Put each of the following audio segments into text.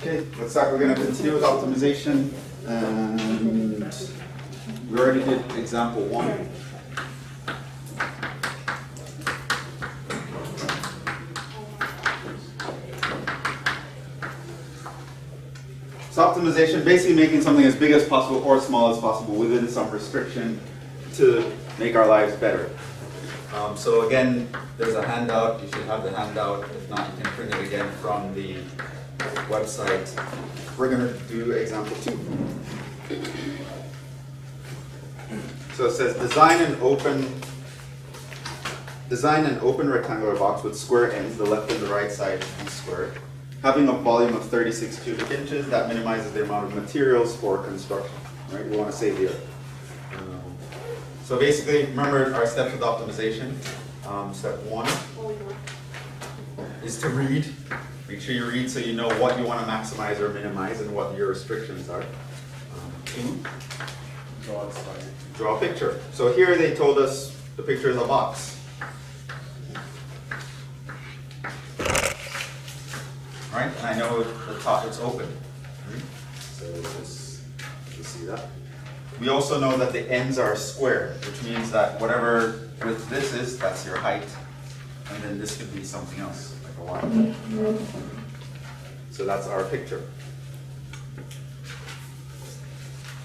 Okay, let's start. We're going to continue with optimization. And we already did example one. So optimization, basically making something as big as possible or small as possible within some restriction to make our lives better. Um, so again, there's a handout. You should have the handout. If not, you can print it again from the website. We're going to do example two. So it says design an open design an open rectangular box with square ends, the left and the right side each square, having a volume of 36 cubic inches. That minimizes the amount of materials for construction. Right? We want to save the earth. Um, so basically, remember our steps with optimization. Um, step one is to read. Make sure you read so you know what you want to maximize or minimize and what your restrictions are. Um, two, Draw a slide. draw a picture. So here they told us the picture is a box. Right? And I know the top is open. Right? So just, you see that. We also know that the ends are square, which means that whatever width this is, that's your height. And then this could be something else, So that's our picture.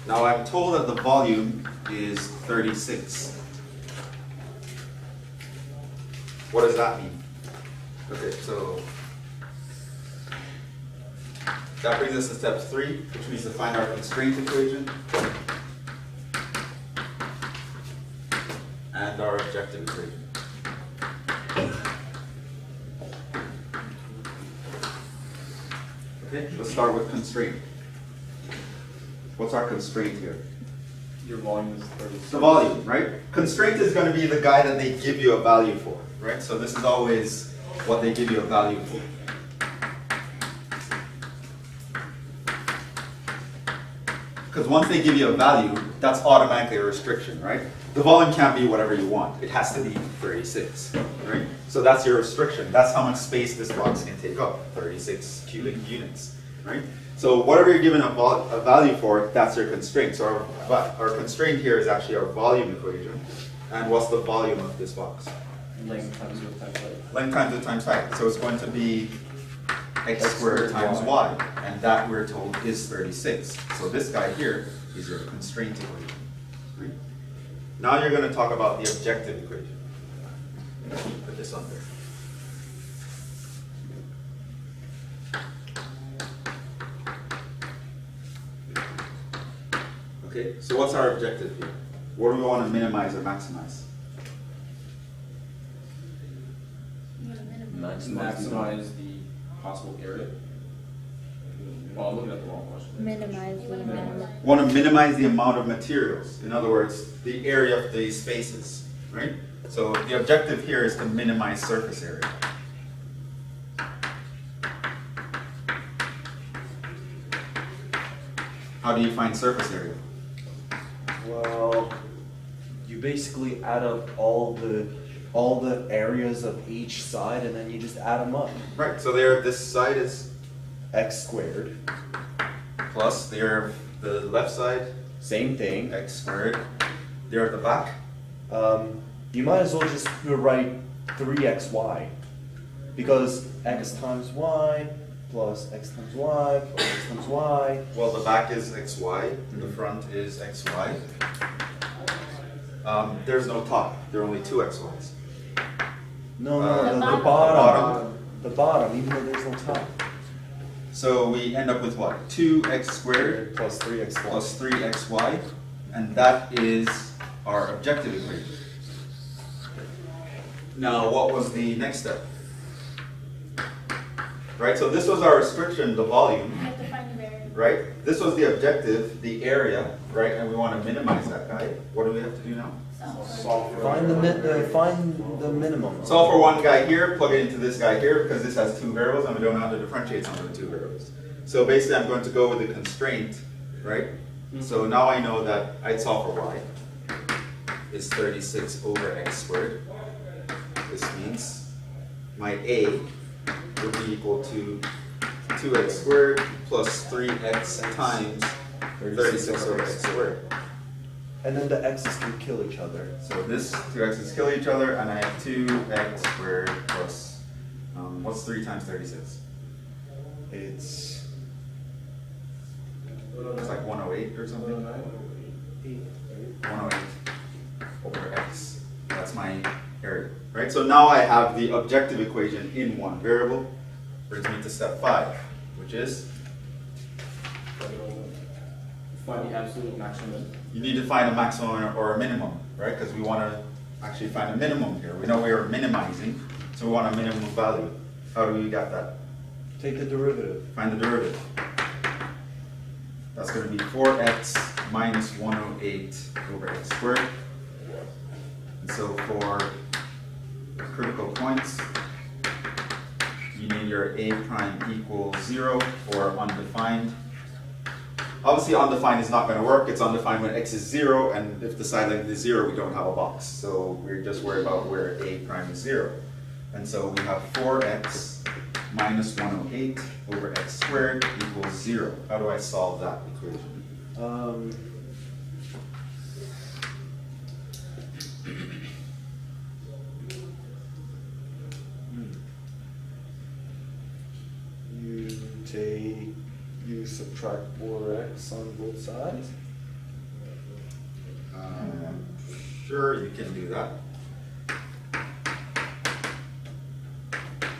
Now I'm told that the volume is 36. What does that mean? Okay, so that brings us to step three, which means to find our constraint equation and our objective equation. Okay, let's start with constraint. What's our constraint here? Your volume is 36. The volume, right? Constraint is going to be the guy that they give you a value for, right? So this is always what they give you a value for. Because once they give you a value, that's automatically a restriction, right? The volume can't be whatever you want. It has to be 36, right? So that's your restriction. That's how much space this box can take up, 36 cubic units, right? So whatever you're given a, a value for, that's your constraint. So our, our constraint here is actually our volume equation. And what's the volume of this box? Length times width times height. Length times width times height. So it's going to be x X squared squared times y. y. And that we're told is 36. So this guy here is your constraint equation. Right? Now you're going to talk about the objective equation. Put this under. Okay, so what's our objective here? What do we want to minimize or maximize? Maximize the possible area. Well, I'm looking at the wrong question. Minimize the amount. want to minimize the amount of materials. In other words, the area of the spaces, right? So the objective here is to minimize surface area. How do you find surface area? Well, you basically add up all the all the areas of each side, and then you just add them up. Right, so there, this side is X squared, plus there, the left side, same thing. x squared. There at the back, Um, you might as well just write three x y, because x times y plus x times y plus x times y. well, the back is xy, the front is xy. Um, there's no top, there are only two xy's. No, no, Uh, the, The the bottom. bottom, the bottom, even though there's no top. So we end up with what? 2x squared Plus three x plus 3xy, and that is our objective equation. Now, what was the next step? Right, so this was our restriction, the volume, You have to find the variable. right? This was the objective, the area, right? And we want to minimize that guy. What do we have to do now? Solve for. Find the min, uh, find the minimum. Solve for one guy here, plug it into this guy here, because this has two variables, and we don't know how to differentiate some of the two variables. So basically, I'm going to go with the constraint, right? So now I know that I'd solve for y is 36 over x squared. This means my a would be equal to two x squared plus three x times thirty-six over x squared. And then the x's can kill each other. So this two x's kill each other, and I have two x squared plus, um, what's three times thirty-six? It's It's like one oh eight or something. One oh eight over x. That's my area, right? So now I have the objective equation in one variable. Brings me to step five, which is Find the absolute maximum. You need to find a maximum or a minimum, right? Because we want to actually find a minimum here. We know we are minimizing, so we want a minimum value. How do we get that? take the derivative. Find the derivative. That's going to be 4x minus 108 over x squared. And so for critical points, you need your a prime equals 0 or undefined. Obviously, undefined is not going to work. It's undefined when x is 0, and if the side length is 0, we don't have a box. So we're just worried about where a prime is 0. And so we have 4x minus 108 over x squared equals 0. How do I solve that equation? Um, you take, you subtract four x on both sides. Um, Sure, you can do that.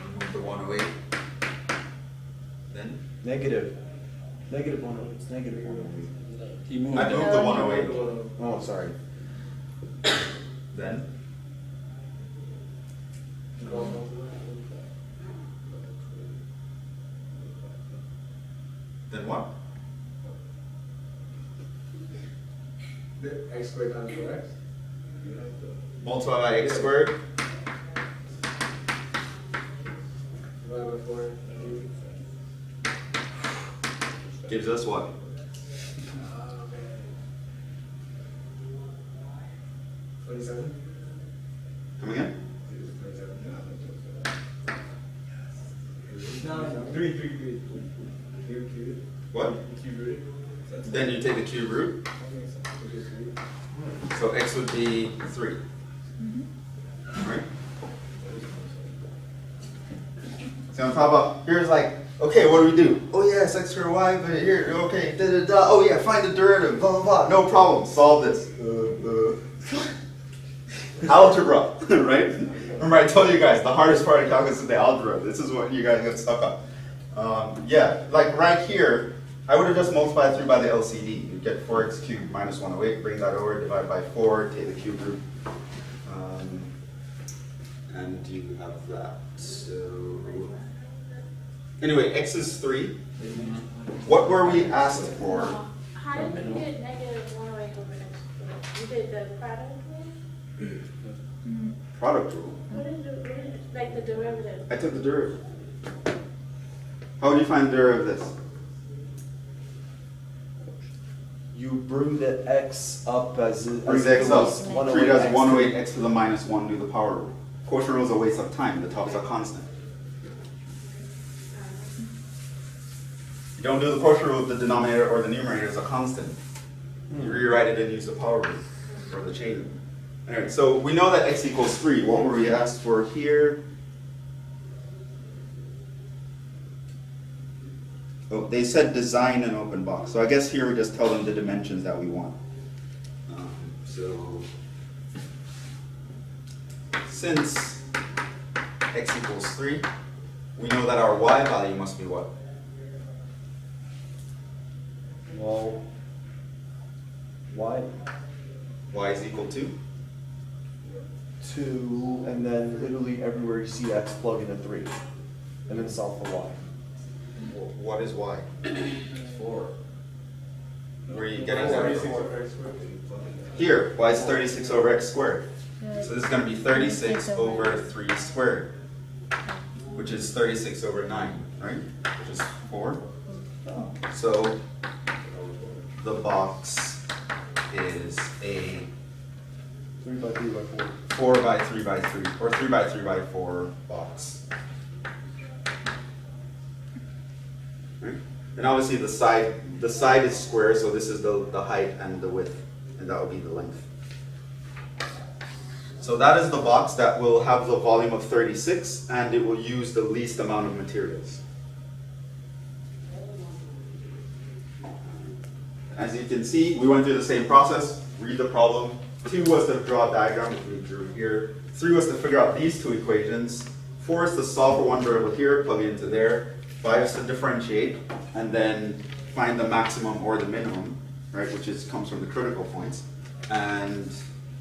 Remove the 108. Then, Negative. Negative one oh, it's negative one oh He moved. I moved the 108. eight. Oh, sorry. Then, then what? X squared times four x. Multiply by x squared. Divided by four. Gives us what? Twenty-seven. Come again? No, three, three, three. Cube, cube. What? Cube root. Then you take the cube root. Which is three. So x would be 3. Right? So on top of, here's like, okay, what do we do? Oh yeah, it's x squared y, but here, okay, da da da. Oh yeah, find the derivative, blah blah blah. No problem, solve this. Uh, uh. Algebra, right? Remember I told you guys, the hardest part of calculus is the algebra. This is what you guys get stuck on. Um, yeah, like right here, I would have just multiplied through by the LCD. Get 4x cubed minus 108, bring that over, divide by 4, take the cube root. Um, and you have that. So, anyway, x is 3. What were we asked for? How did you get negative one oh eight over x? You did the product rule? Product rule. What is the, what is, like the derivative? I took the derivative. How would you find the derivative of this? You bring the x up as it, Bring as the x it up. was Treat it as 108x. 108 x to the minus 1, do the power rule. Quotient rule is a waste of time. The top's a constant. You don't do the quotient rule with the denominator or the numerator as a constant. Hmm. You rewrite it and use the power rule for the chain. Alright, so we know that x equals 3. What were we asked for here? Oh, they said design an open box. So I guess here we just tell them the dimensions that we want. Um, so since x equals 3, we know that our y value must be what? Well, why y is equal to? two, and then literally everywhere you see x, plug in a three, and then solve for y. Wh- What is y? Four. Where are you getting Thirty-six that? over. Here, y is 36 over x squared. Uh, so this is going to be 36 over 3 squared, which is 36 over 9, right? Which is 4. So the box is a Three by three by four. 4 by 3 by 3, or 3 by 3 by 4 box. Right? And obviously the side, the side is square, so this is the, the height and the width, and that will be the length. So that is the box that will have the volume of 36, and it will use the least amount of materials. As you can see, we went through the same process, read the problem. Two was to draw a diagram, which we drew here. Three was to figure out these two equations. Four is to solve for one variable here, plug it into there. Five is to differentiate, and then find the maximum or the minimum, right, which is, comes from the critical points. And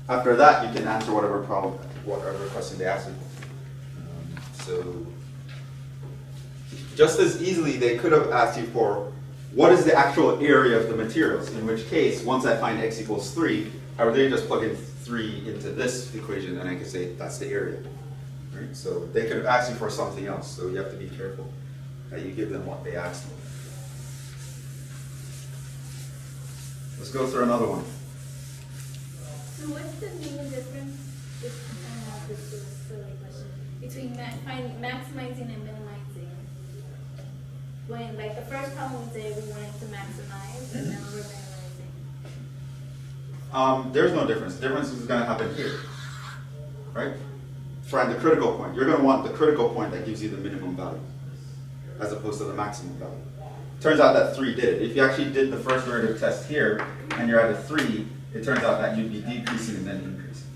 after that, you can answer whatever problem, whatever question they ask you. Um, So, just as easily, they could have asked you for what is the actual area of the materials, in which case, once I find x equals 3, I would then just plug in 3 into this equation and I could say that's the area. Right? So they could have asked you for something else, so you have to be careful that you give them what they ask for. Let's go through another one. So what's the main difference, if, I don't know if this is a silly question, between ma- maximizing and minimizing? When, like, the first problem we did, we wanted to maximize, and now we're minimizing. Um, there's no difference. The difference is going to happen here, right? Find the critical point. You're going to want the critical point that gives you the minimum value, as opposed to the maximum value. Turns out that three did. it. If you actually did the first derivative test here, and you're at a three, it turns out that you'd be decreasing and then increasing.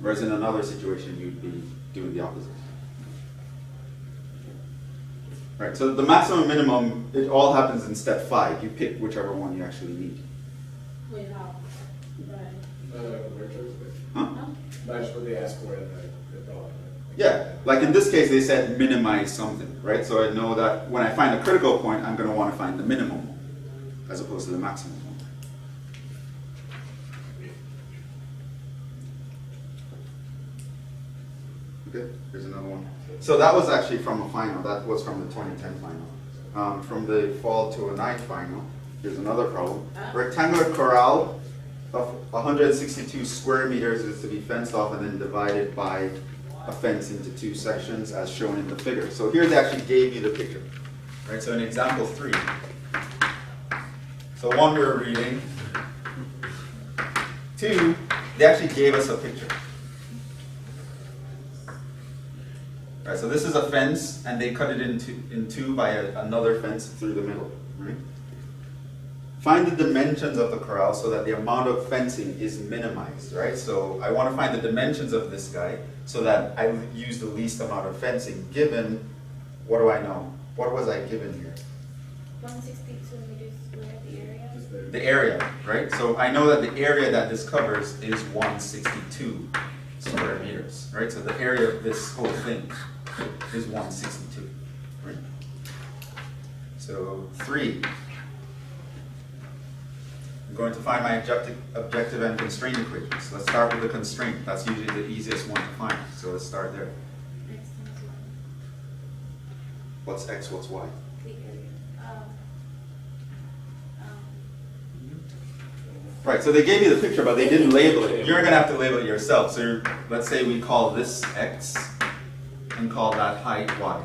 Whereas in another situation, you'd be doing the opposite. Right, so the maximum minimum, it all happens in step five. You pick whichever one you actually need. Wait, how? Right. Uh, where choice is it? Huh? That's what they asked for in the, the dog. Yeah, like in this case, they said minimize something, right? So I know that when I find a critical point, I'm going to want to find the minimum as opposed to the maximum one. Okay, here's another one. So that was actually from a final. That was from the 2010 final. Um, from the fall to a night final, here's another problem. Rectangular corral of 162 square meters is to be fenced off and then divided by a fence into two sections as shown in the figure. So here they actually gave you the picture. Right, so in example three. So one we were reading. Two, they actually gave us a picture. Right, so this is a fence and they cut it into in two by a, another fence through the middle. Right? Find the dimensions of the corral so that the amount of fencing is minimized, right? So I want to find the dimensions of this guy so that I use the least amount of fencing given, what do I know? What was I given here? One sixty-two meters square, the area? The area, right? So I know that the area that this covers is 162 square meters, right? So the area of this whole thing is 162, right? So three. Going to find my objective, objective and constraint equations. Let's start with the constraint. That's usually the easiest one to find. So let's start there. X times one, What's x, what's y? Um, um, Right, so they gave you the picture, but they didn't label it. You're gonna have to label it yourself. So you're, let's say we call this x and call that height y.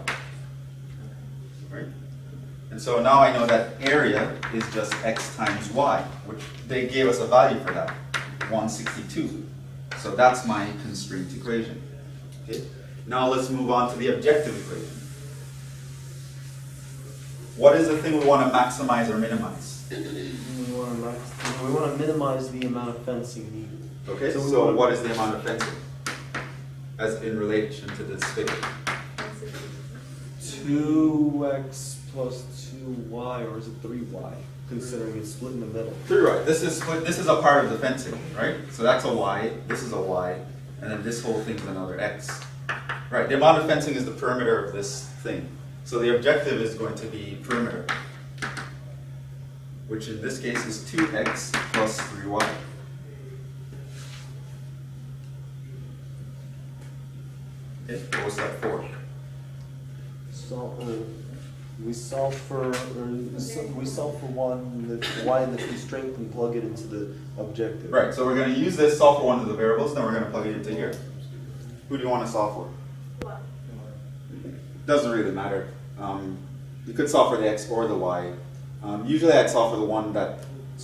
And so now I know that area is just x times y, which they gave us a value for that, 162. So that's my constraint equation. Okay? Now let's move on to the objective equation. What is the thing we want to maximize or minimize? We want to max, we want to minimize the amount of fencing needed. Okay, So so what is the amount of fencing? As in relation to this figure? Two x plus 2y or is it 3y, considering it's split in the middle? 3y. This is split, This is a part of the fencing, right? So that's a y, this is a y, and then this whole thing is another x. Right, the amount of fencing is the perimeter of this thing. So the objective is going to be perimeter, which in this case is 2x plus 3y. We solve for, or we solve for one, the y and the constraint and plug it into the objective. Right, so we're gonna use this, solve for one of the variables, then we're gonna plug it into here. Who do you wanna solve for? What? Doesn't really matter. Um, you could solve for the x or the y. Um, usually I'd solve for the one that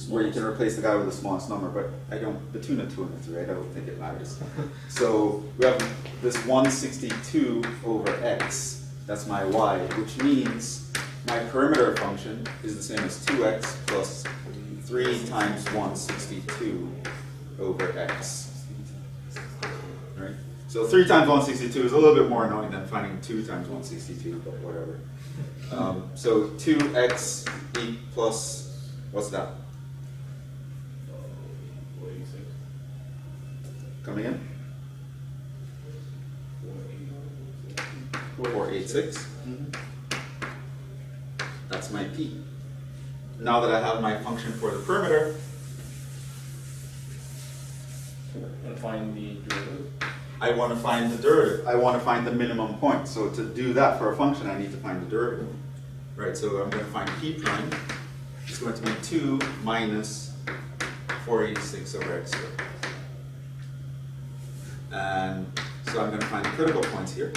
where you can replace the guy with the smallest number, but I don't, between a two and a three, I don't think it matters. So we have this 162 over x, that's my y, which means my perimeter function is the same as 2x plus 3 times 162 over x. Right? So 3 times 162 is a little bit more annoying than finding 2 times 162, but whatever. Um, so 2x e plus, what's that? Coming in? 486. That's my p. Now that I have my function for the perimeter, And find the derivative. I want to find the derivative. I want to find the minimum point. So to do that for a function, I need to find the derivative. Right, so I'm going to find p prime. It's going to be 2 minus 486 over x squared. And so I'm going to find the critical points here.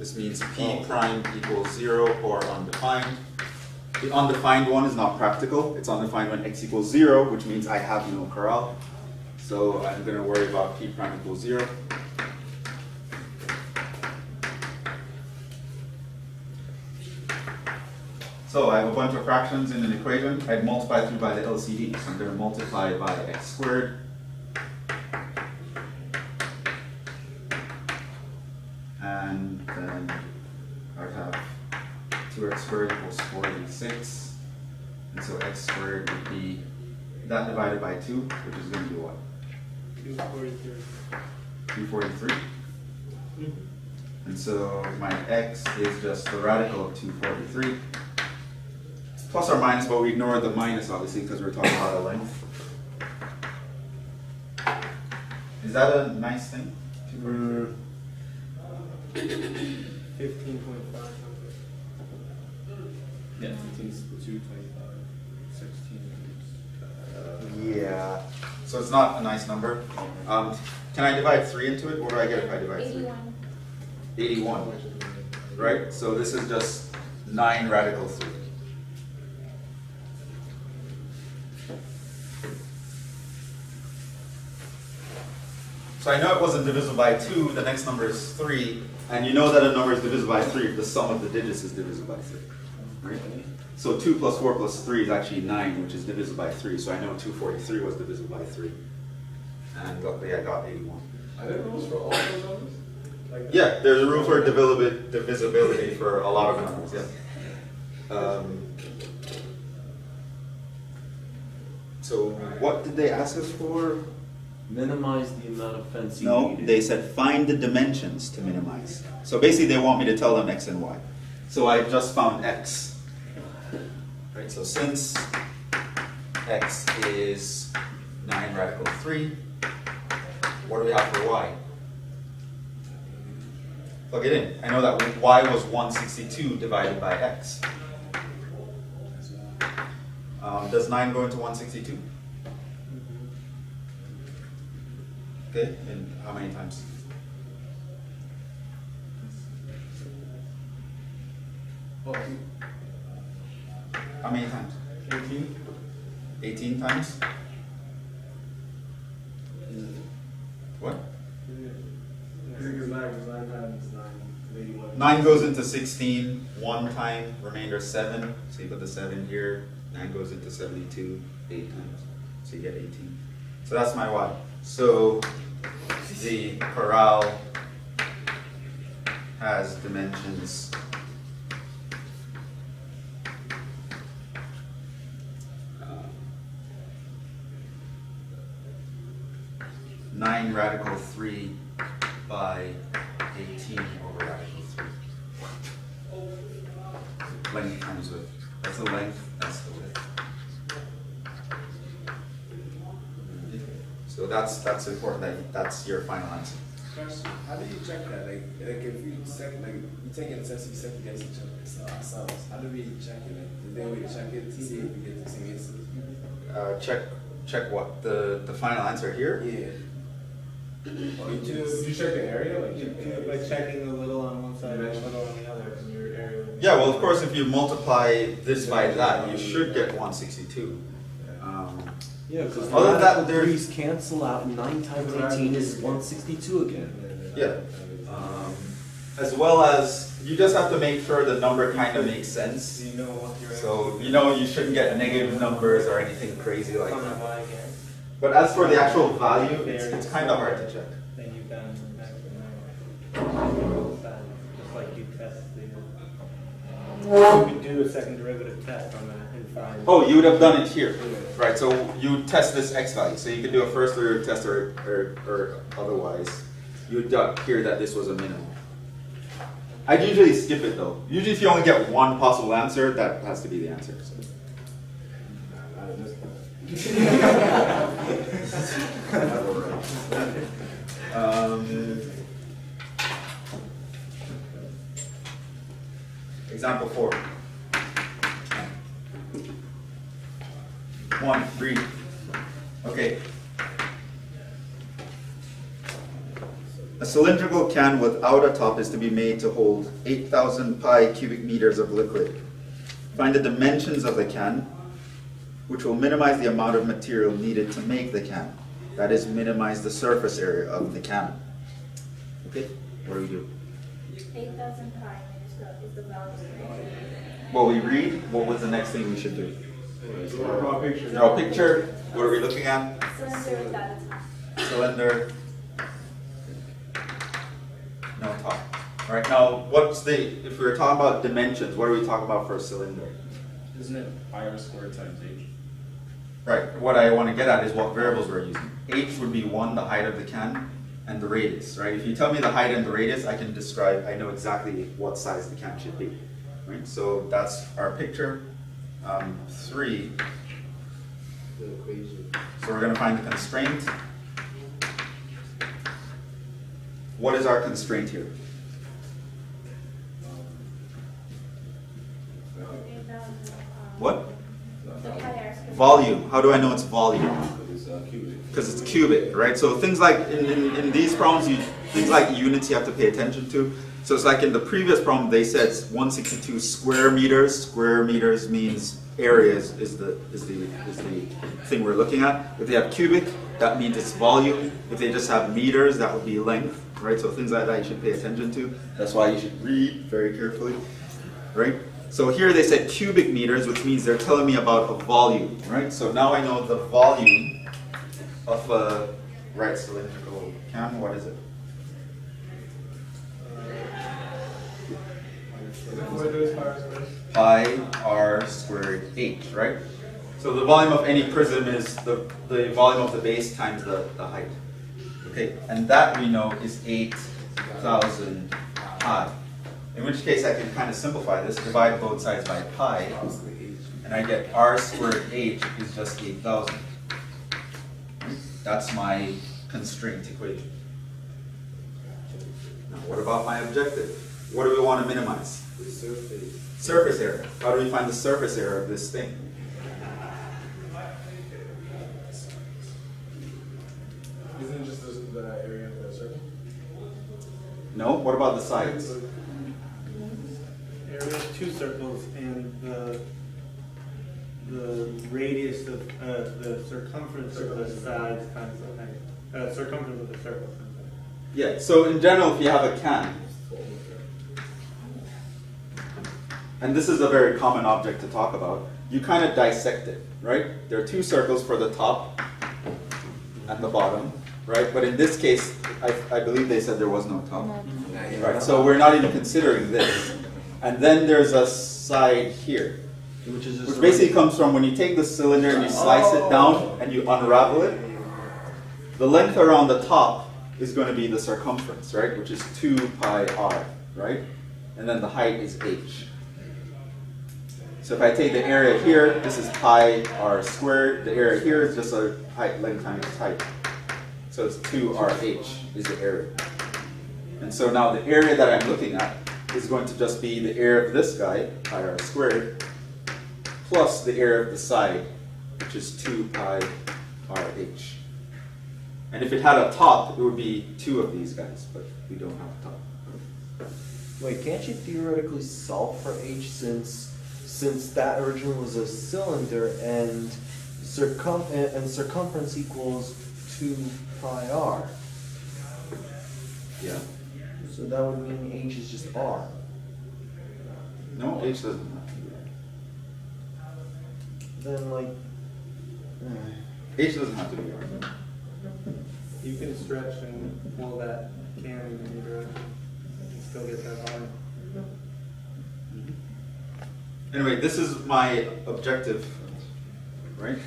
This means p prime equals 0 or undefined. The undefined one is not practical. It's undefined when x equals 0, which means I have no corral. So I'm going to worry about p prime equals 0. So I have a bunch of fractions in an equation. I'd multiply through by the LCD. So I'm going to multiply by x squared. And then I would have 2x squared equals 486. And so x squared would be that divided by 2, which is going to be what? 243. Mm-hmm. And so my x is just the radical of 243. Plus or minus, but we ignore the minus obviously because we're talking about a length. Is that a nice thing? 243? Fifteen point five. Yeah, fifteen, two, twenty-five, sixteen. Yeah. So it's not a nice number. Um, can I divide 3 into it? What do I get if I divide 3? 81. 81. Right? So this is just 9 radical 3. So I know it wasn't divisible by 2, the next number is 3, and you know that a number is divisible by 3 if the sum of the digits is divisible by 3. Right? So 2 plus 4 plus 3 is actually 9, which is divisible by 3, so I know 243 was divisible by 3. And luckily I got 81. Are there rules for all those numbers? Like- Yeah, there's a rule for divisibility, divisibility for a lot of numbers, yeah. Um, So what did they ask us for? Minimize the amount of fencing No, needed. they said find the dimensions to minimize. So basically they want me to tell them x and y. So I just found x. Right, so since x is 9 radical 3, what do we have for y? Plug it in. I know that y was 162 divided by x. Um, does 9 go into 162? Okay, and how many times? Oh, How many times? eighteen? 18 times? What? Nine, because nine times nine is eighty-one. 9 goes into 16, one time, remainder 7. So you put the 7 here. 9 goes into 72, 8 times. So you get 18. So that's my y. So the corral has dimensions 9 radical 3 by 18 over radical 3. Length times width. That's the length, that's the width. So that's, that's important, that, that's your final answer. Question, how do you check that? Like, like if we second, like, we take it since we second against each other, so ourselves, how do we check it? Like, is there a way to check it to see if we get the same answers? Uh, check, check what, the, the final answer here? Yeah. Or you just, would you check the area, like? You- check you- By checking the little on one side and the little on the other, and your area Yeah, well, of course, if you multiply this by that, you should get one sixty-two. Um, Yeah, because Other than that, radical there's- threes cancel out, and nine times eighteen is one sixty-two again. Yeah. Um, As well as, you just have to make sure the number kind of makes sense. You know what you're So, you know, you shouldn't get negative numbers or anything crazy like Comma that. y again, But as for the actual value, it's, it's kind of hard to check. then you've done maximum. Just like you test the, you could do a second derivative test on that and find. Oh, you would have done it here, right? So you test this x value. So you could do a first order test or, or, or otherwise. You would duck here that this was a minimum. I'd usually skip it though. Usually, if you only get one possible answer, that has to be the answer. So. Not in this Um, example four. One, read. Okay. A cylindrical can without a top is to be made to hold 8,000 pi cubic meters of liquid. Find the dimensions of the can, which will minimize the amount of material needed to make the can. That is, minimize the surface area of the can. Okay, what do we do? Eight thousand pi is the, value. Well, we read, what was the next thing we should do? Draw a picture. Draw a picture, what are we looking at? Cylinder without a top. Cylinder. No top. Alright, now, what's the, if we were talking about dimensions, what are we talking about for a cylinder? Isn't it pi r squared times h? Right, what I want to get at is what variables we're using. H would be one, the height of the can, and the radius, right? If you tell me the height and the radius, I can describe, I know exactly what size the can should be, right? So that's our picture. Um, three, so we're gonna find the constraint. What is our constraint here? What? Volume, how do I know it's volume? Because it's cubic, right? So things like in, in, in these problems, you, things like units you have to pay attention to. So it's like in the previous problem, they said 162 square meters. Square meters means area is, is the is the is the thing we're looking at. If they have cubic, that means it's volume. If they just have meters, that would be length, right? So things like that you should pay attention to. That's why you should read very carefully, right? So here they said cubic meters, which means they're telling me about a volume, right? So now I know the volume of a right cylindrical can. What is it? What is pi r squared? H, right? So the volume of any prism is the, the volume of the base times the, the height. Okay, and that we know is 8,000 pi. In which case I can kind of simplify this, divide both sides by pi, and I get r squared h is just 8,000. That's my constraint equation. Now, what about my objective? What do we want to minimize? The surface. Surface area. How do we find the surface area of this thing? Isn't it just the, the area of the circle? No? What about the sides? Area of two circles and the, the radius of, uh, the circumference of the sides times the height. Uh, circumference of the circle times. Yeah, so in general, if you have a can, and this is a very common object to talk about, you kind of dissect it, right? There are two circles for the top and the bottom, right? But in this case, I, I believe they said there was no top. Mm-hmm. Right, so we're not even considering this. And then there's a side here, Which is which a- basically comes from when you take the cylinder and you slice it down oh. and you unravel it, the length around the top is going to be the circumference, right? Which is 2 pi r, right? And then the height is h. So if I take the area here, this is pi r squared. The area here is just a height length times height. So it's 2 rh is the area. And so now the area that I'm looking at is going to just be the area of this guy, pi r squared, plus the area of the side, which is 2 pi rh. And if it had a top, it would be two of these guys, but we don't have a top. Wait, can't you theoretically solve for h since since that originally was a cylinder and circum and, and circumference equals two pi r? Yeah. So that would mean h is just r. No, H doesn't have to be Then like, R. H doesn't have to be R. You can stretch and pull that can in any direction and still get that volume. Anyway, this is my objective, right?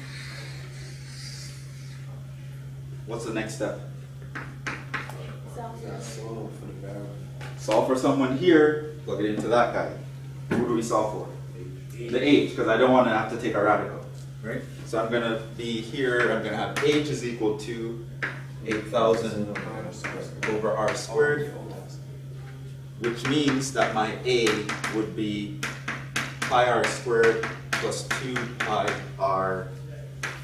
What's the next step? Solve for. Someone here, plug it into that guy. Who do we solve for? The H, because I don't want to have to take a radical, right? So I'm gonna be here, I'm gonna have H is equal to eight thousand over R squared, which means that my A would be pi R squared plus two pi R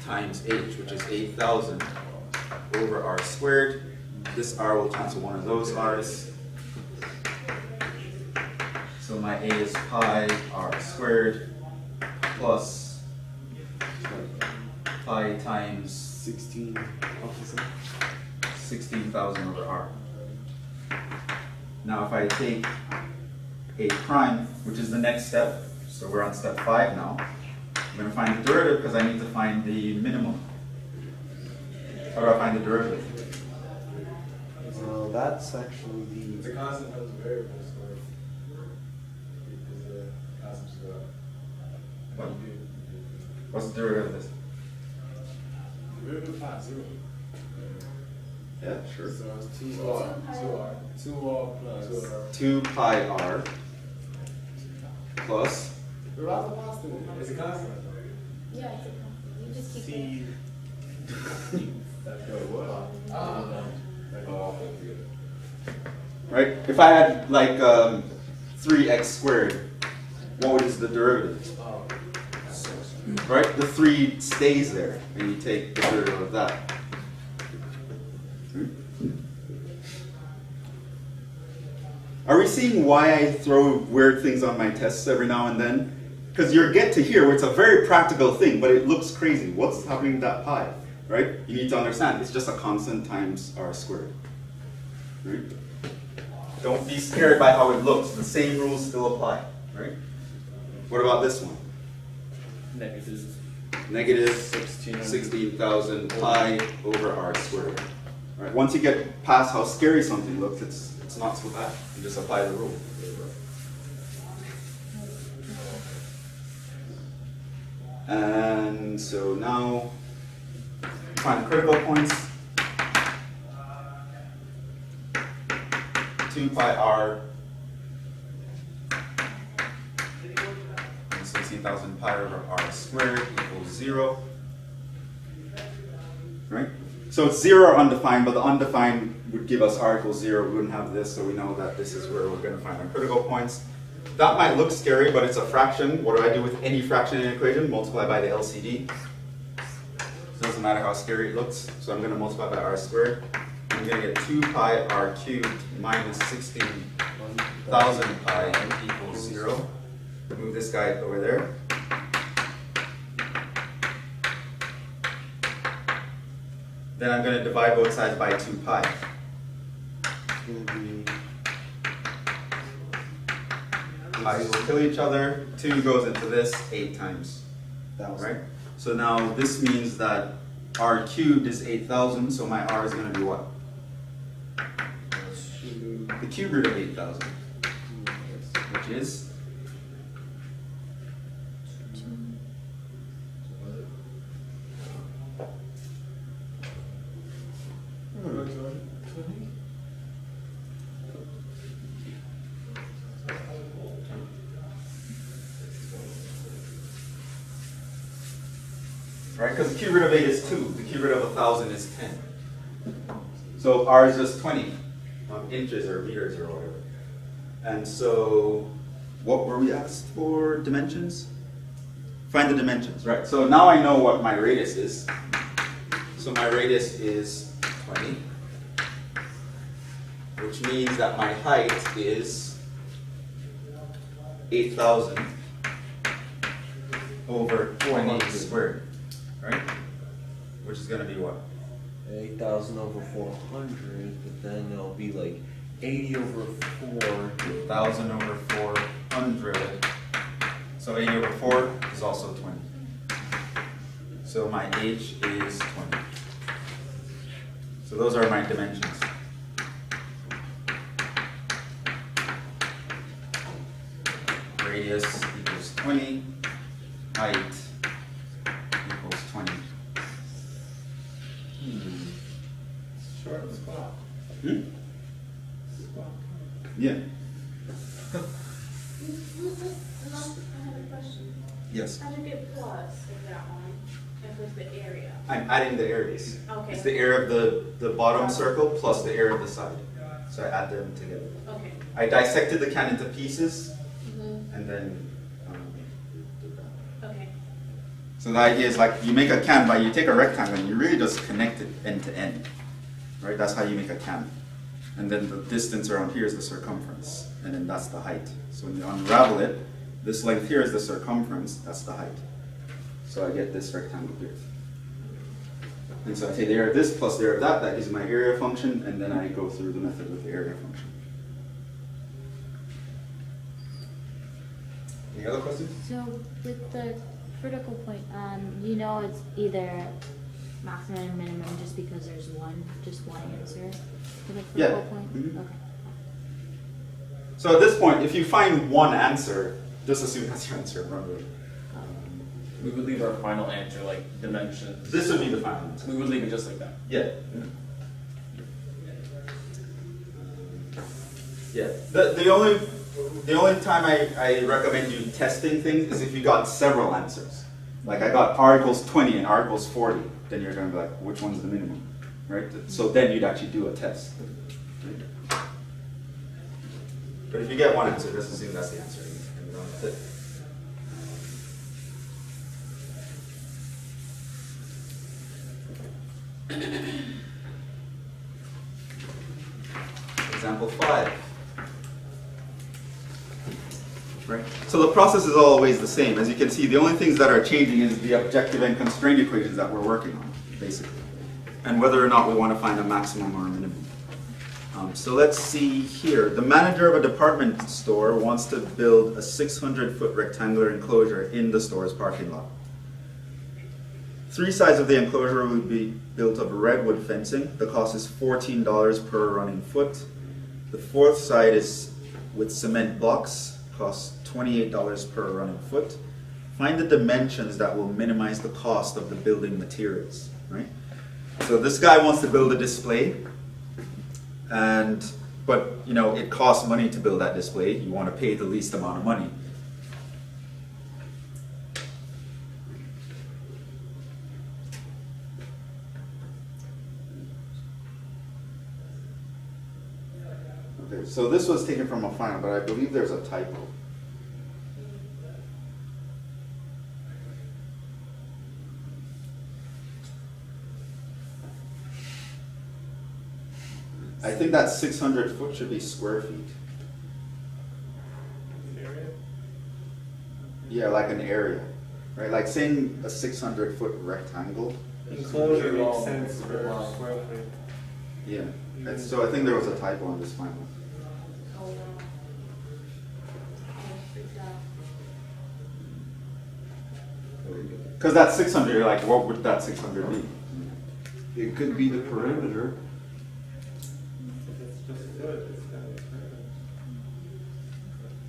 times H, which is eight thousand over R squared. This R will cancel one of those R's. So my A is pi R squared plus pi times Sixteen. sixteen thousand over R. Now if I take A prime, which is the next step, so we're on step five now, I'm gonna find the derivative because I need to find the minimum. How do I find the derivative? well, that's actually It's the a constant times a variable, so. Because the constants go up. What? What's the derivative of this? Derivative pi zero. Yeah, sure. So it's two R, two R, two R plus. Two pi R plus, Without the constant, it's a constant. yeah, it's a, you just keep. See, That's good, what? Like all together. right? If I had like um, three x squared, what is the derivative? Oh. Right? The three stays there, and you take the derivative of that. Are we seeing why I throw weird things on my tests every now and then? Because you get to here where it's a very practical thing, but it looks crazy. What's happening to that pi? Right? You need to understand it's just a constant times r squared. Right? Don't be scared by how it looks. The same rules still apply. Right? What about this one? Negative. Negative 16. 16,000 pi over r squared. All right, once you get past how scary something looks, it's, it's not so bad. You just apply the rule. And so now, find critical points. 2 pi r and 16,000 pi over r squared equals 0. Right? So it's 0 or undefined, but the undefined would give us r equals 0. We wouldn't have this, so we know that this is where we're going to find our critical points. That might look scary, but it's a fraction. What do I do with any fraction in an equation? Multiply by the LCD. It doesn't matter how scary it looks, so I'm going to multiply by r squared. I'm going to get 2 pi r cubed minus 16,000 pi equals 0. Move this guy over there. Then I'm going to divide both sides by 2 pi. It's gonna be Pi's will kill each other. 2 goes into this 8 times. Right? So now this means that r cubed is 8,000, so my r is going to be what? The cube root of 8,000, which is right? Because the cube root of 8 is 2. The cube root of 1,000 is 10. R is just 20 um, inches or meters or whatever. And so, what were we asked for dimensions? Find the dimensions, right? So now I know what my radius is. So my radius is 20, which means that my height is eight thousand over twenty squared, right? Which is gonna be what? Eight thousand over four hundred, but then it'll be like eighty over four. Thousand over four hundred. So eighty over four is also twenty. So my h is twenty. So those are my dimensions. Radius equals twenty, height equals twenty. Short spot. Hmm? Yeah, I have a question. yes. How'd you get plus if that one, if it's the area? I'm adding the areas. Okay. It's the area of the, the bottom circle plus the area of the side. So I add them together. Okay. I dissected the can into pieces Mm-hmm. and then, um, Okay. so the idea is like you make a can by, you take a rectangle and you really just connect it end to end. Right? That's how you make a can. And then the distance around here is the circumference. And then that's the height. So when you unravel it, this length here is the circumference, that's the height. So I get this rectangle here. And so I take the area of this plus the area of that, that gives me my area function, and then I go through the method with the area function. Any other questions? So with the critical point, um, you know it's either maximum and minimum just because there's one, just one answer for the Yeah. critical point? Mhm. Okay. So at this point, if you find one answer, just assume that's your answer, run with it. We would leave our final answer like dimensions. This would be the final answer. We would leave it just like that. Yeah. Yeah. The, the only the only time I, I recommend you testing things is if you got several answers. Like I got R equals 20 and R equals 40, then you're gonna be like, which one's the minimum? Right? So then you'd actually do a test. But if you get one answer, just assume that's the answer and run with it. Example five. Right? So the process is always the same. As you can see, the only things that are changing is the objective and constraint equations that we're working on, basically. And whether or not we want to find a maximum or a minimum. Um, so let's see here. The manager of a department store wants to build a 600 foot rectangular enclosure in the store's parking lot. Three sides of the enclosure will be built of redwood fencing. The cost is $14 per running foot. The fourth side is with cement blocks, costs $28 per running foot. Find the dimensions that will minimize the cost of the building materials, right? So this guy wants to build a display, and but you know it costs money to build that display. You want to pay the least amount of money. Okay, so this was taken from a final, but I believe there's a typo. I think that 600 foot should be square feet. Area? Yeah, like an area, right? Like saying a 600 foot rectangle. Enclosure makes sense for square foot. Yeah. And so I think there was a typo on this final. Wow. I freaked out. Because that 600, you're like, what would that 600 be? It could be the perimeter. If it's just foot, it's gotta be perfect.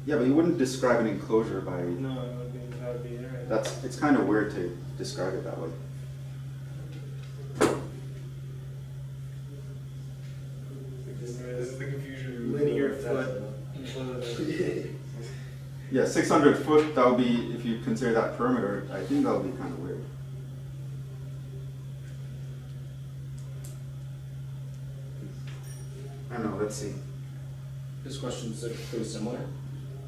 Yeah, but you wouldn't describe an enclosure by. No, it would be, that would be area. That's it's kind of weird to describe it that way. This is the confusion. Linear foot enclosure. Yeah, 600 foot. That would be if you consider that perimeter. I think that would be kind of weird. I don't know. Let's see. Is question six pretty similar?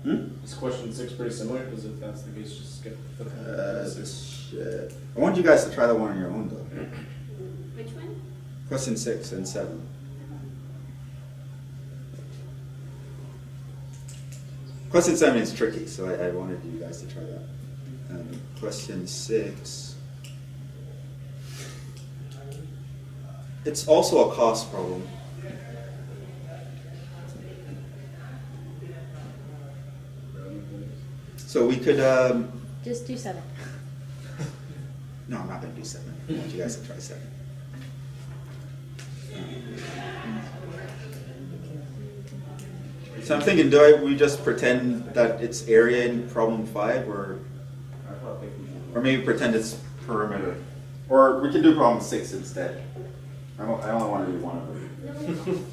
Hmm? Is question six pretty similar? Because if that's the case, just skip the Uh, six. this shit. I want you guys to try that one on your own though. Which one? Question six and seven. Question seven is tricky, so I, I wanted you guys to try that. Um, question six. It's also a cost problem. So we could, um, Just do seven. no, I'm not gonna do seven. I want you guys to try seven. So I'm thinking, do I, we just pretend that it's area in problem five, or, I don't think we should. or maybe pretend it's perimeter? Or we can do problem six instead. I don't, I only want to do one of them.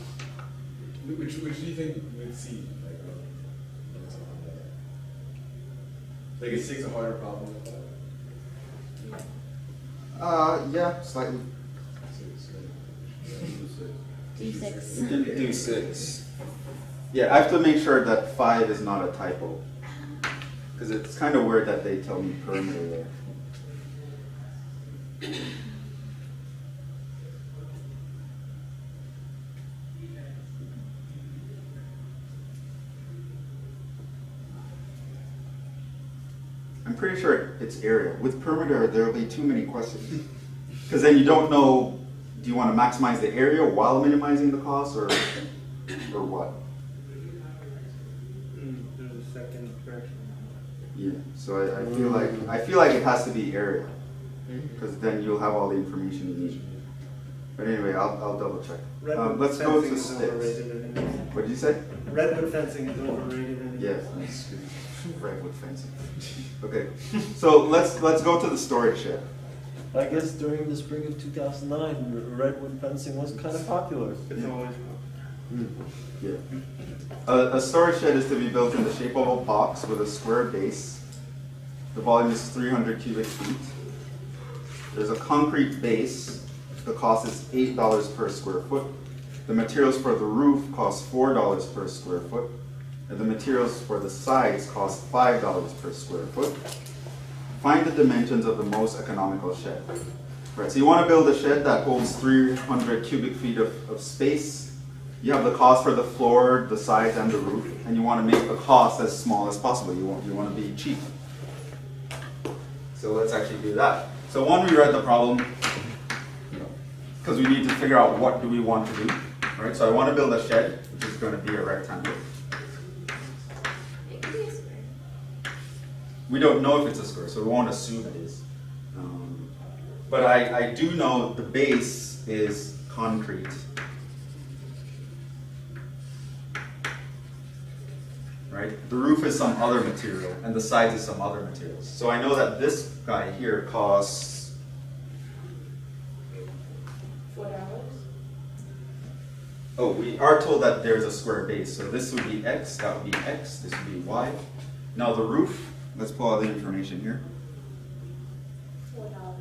Which, which do you think would see? Like, uh, like is six a harder problem? than five? Uh, yeah, slightly. Six, Do six. We can do six. Yeah, I have to make sure that five is not a typo. Because it's kind of weird that they tell me perimeter there. I'm pretty sure it's area. With perimeter, there'll be too many questions. Because then you don't know, do you want to maximize the area while minimizing the cost or, or what? Mm, There's a second correction. Yeah, so I, I feel like, I feel like it has to be area. Because then you'll have all the information you need. But anyway, I'll, I'll double check. Um, Redwood let's go to fencing is six. overrated anyways. What did you say? Redwood fencing is overrated anyways. Yes, that's good. Redwood fencing. Okay, so let's, let's go to the storage shed. I guess during the spring of 2009, redwood fencing was kind of popular. It's always. Yeah. A, a storage shed is to be built in the shape of a box with a square base. The volume is 300 cubic feet. There's a concrete base. The cost is $8 per square foot. The materials for the roof cost $4 per square foot. And the materials for the sides cost $5 per square foot. Find the dimensions of the most economical shed. Right, so you want to build a shed that holds 300 cubic feet of, of space. You have the cost for the floor, the sides, and the roof, and you want to make the cost as small as possible. You want, you want to be cheap. So let's actually do that. So one, we read the problem, because we need to figure out what do we want to do. Right, so I want to build a shed, which is going to be a rectangle. We don't know if it's a square, so we won't assume it is. Um, but I, I do know the base is concrete. Right? The roof is some other material, and the sides is some other materials. So I know that this guy here costs Four dollars. Oh, we are told that there's a square base, so this would be x, that would be x, this would be y. Now the roof, let's pull out the information here. Four dollars.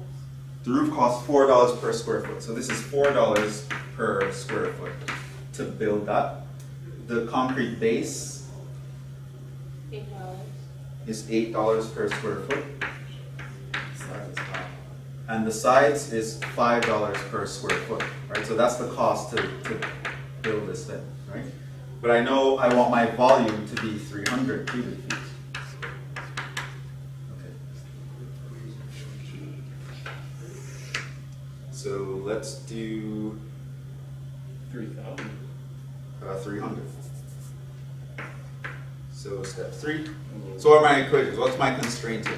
The roof costs four dollars per square foot, so this is four dollars per square foot to build that. The concrete base Eight dollars. is eight dollars per square foot, Size is high. and the sides is five dollars per square foot, right? So that's the cost to, to build this thing, right? But I know I want my volume to be three hundred cubic feet. Okay. So let's do Three thousand. uh, 300. So step three. So what are my equations? What's my constraint here?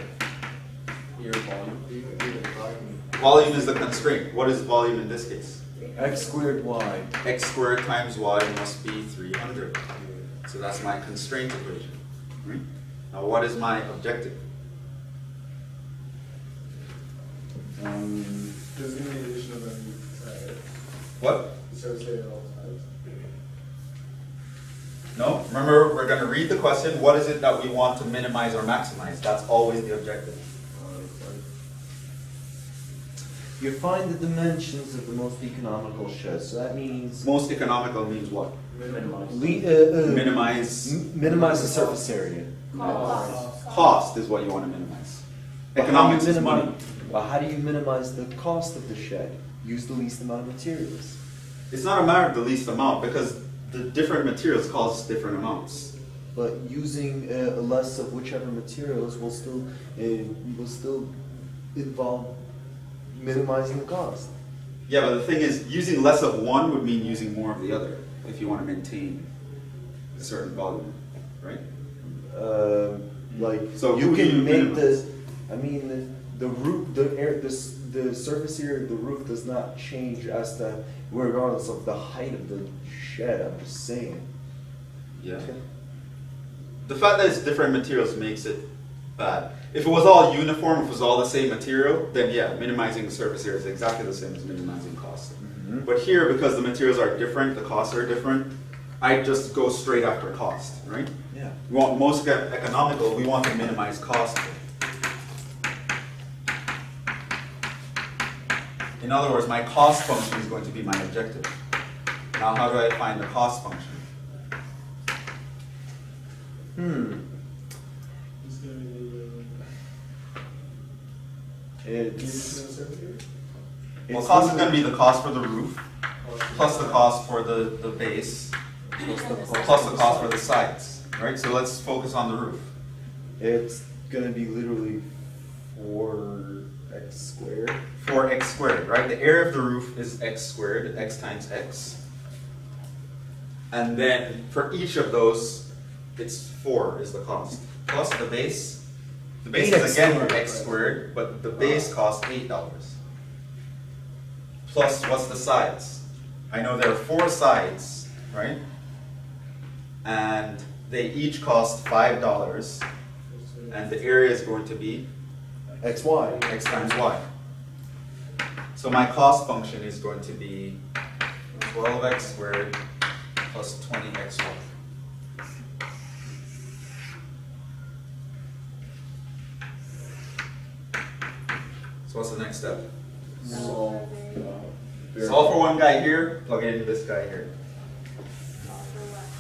Your volume. Volume is the constraint. What is volume in this case? X squared y. x squared times y must be 300. So that's my constraint equation. Right? Now what is my objective? Um, Just give me the addition of every side. what? So say it all sides. No? Remember, we're going to read the question. What is it that we want to minimize or maximize? That's always the objective. You find the dimensions of the most economical shed. So that means Most economical means what? le- uh, uh, Minimize m- minimize the surface area. Cost. cost is what you want to minimize. But how do Economics is money. minimize- Well, how do you minimize the cost of the shed? Use the least amount of materials. It's not a matter of the least amount because the different materials cost different amounts. but using uh, less of whichever materials will still uh, will still involve minimizing the cost. Yeah, but the thing is, using less of one would mean using more of the other if you want to maintain a certain volume, right? Uh, like So you can make minimize? this. I mean, the, the roof, the air, the s- the surface area of the roof does not change as the regardless of the height of the shed. I'm just saying. Yeah. The fact that it's different materials makes it bad. If it was all uniform, if it was all the same material, then yeah, minimizing the surface area is exactly the same as minimizing cost. Mm-hmm. But here, because the materials are different, the costs are different, I just go straight after cost, right? Yeah. We want most economical, we want to minimize cost. In other words, my cost function is going to be my objective. Now, how do I find the cost function? Hmm. It's Well, cost is gonna be the cost for the roof, plus the cost for the, the base, plus the cost for the sides, right? So let's focus on the roof. It's gonna be literally four x squared. Four x squared, right? The area of the roof is x squared, x times x. And then for each of those, it's four is the cost, plus the base. The base is again squared. x squared, but the base costs eight dollars. Plus, what's the sides? I know there are four sides, right? And they each cost five dollars, and the area is going to be X Y. x times y. So my cost function is going to be 12x squared plus 20xy. So what's the next step? Solve, uh, Solve for one guy here, plug it into this guy here. All for what?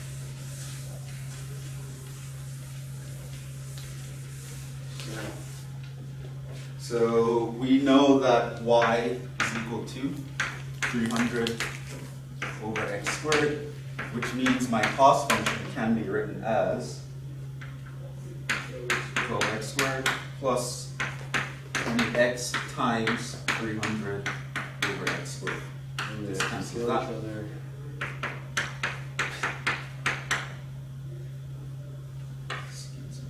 So we know that y is equal to 300 over x squared, which means my cost function can be written as 12x squared plus 20x times 300 over x squared. This cancels that. each other. Excuse me.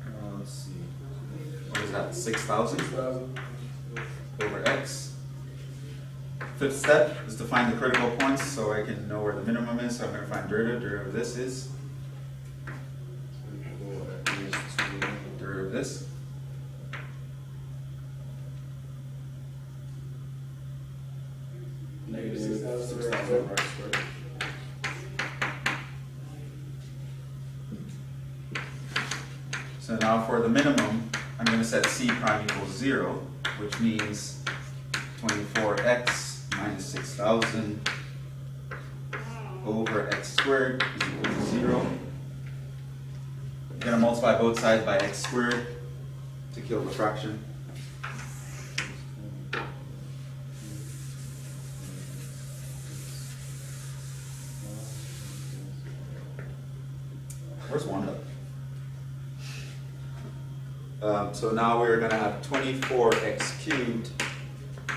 Uh, let's see. What is that, 6,000 thousand. over x? Fifth step is to find the critical points so I can know where the minimum is. So I'm going to find derivative. Derivative of this is derivative of this. Negative six thousand over x squared. So now for the minimum, I'm going to set c prime equals 0, which means 24x minus 6,000 over x squared is equal to 0. I'm going to multiply both sides by x squared to kill the fraction. Where's Wanda? Um, so now we're gonna have twenty-four x cubed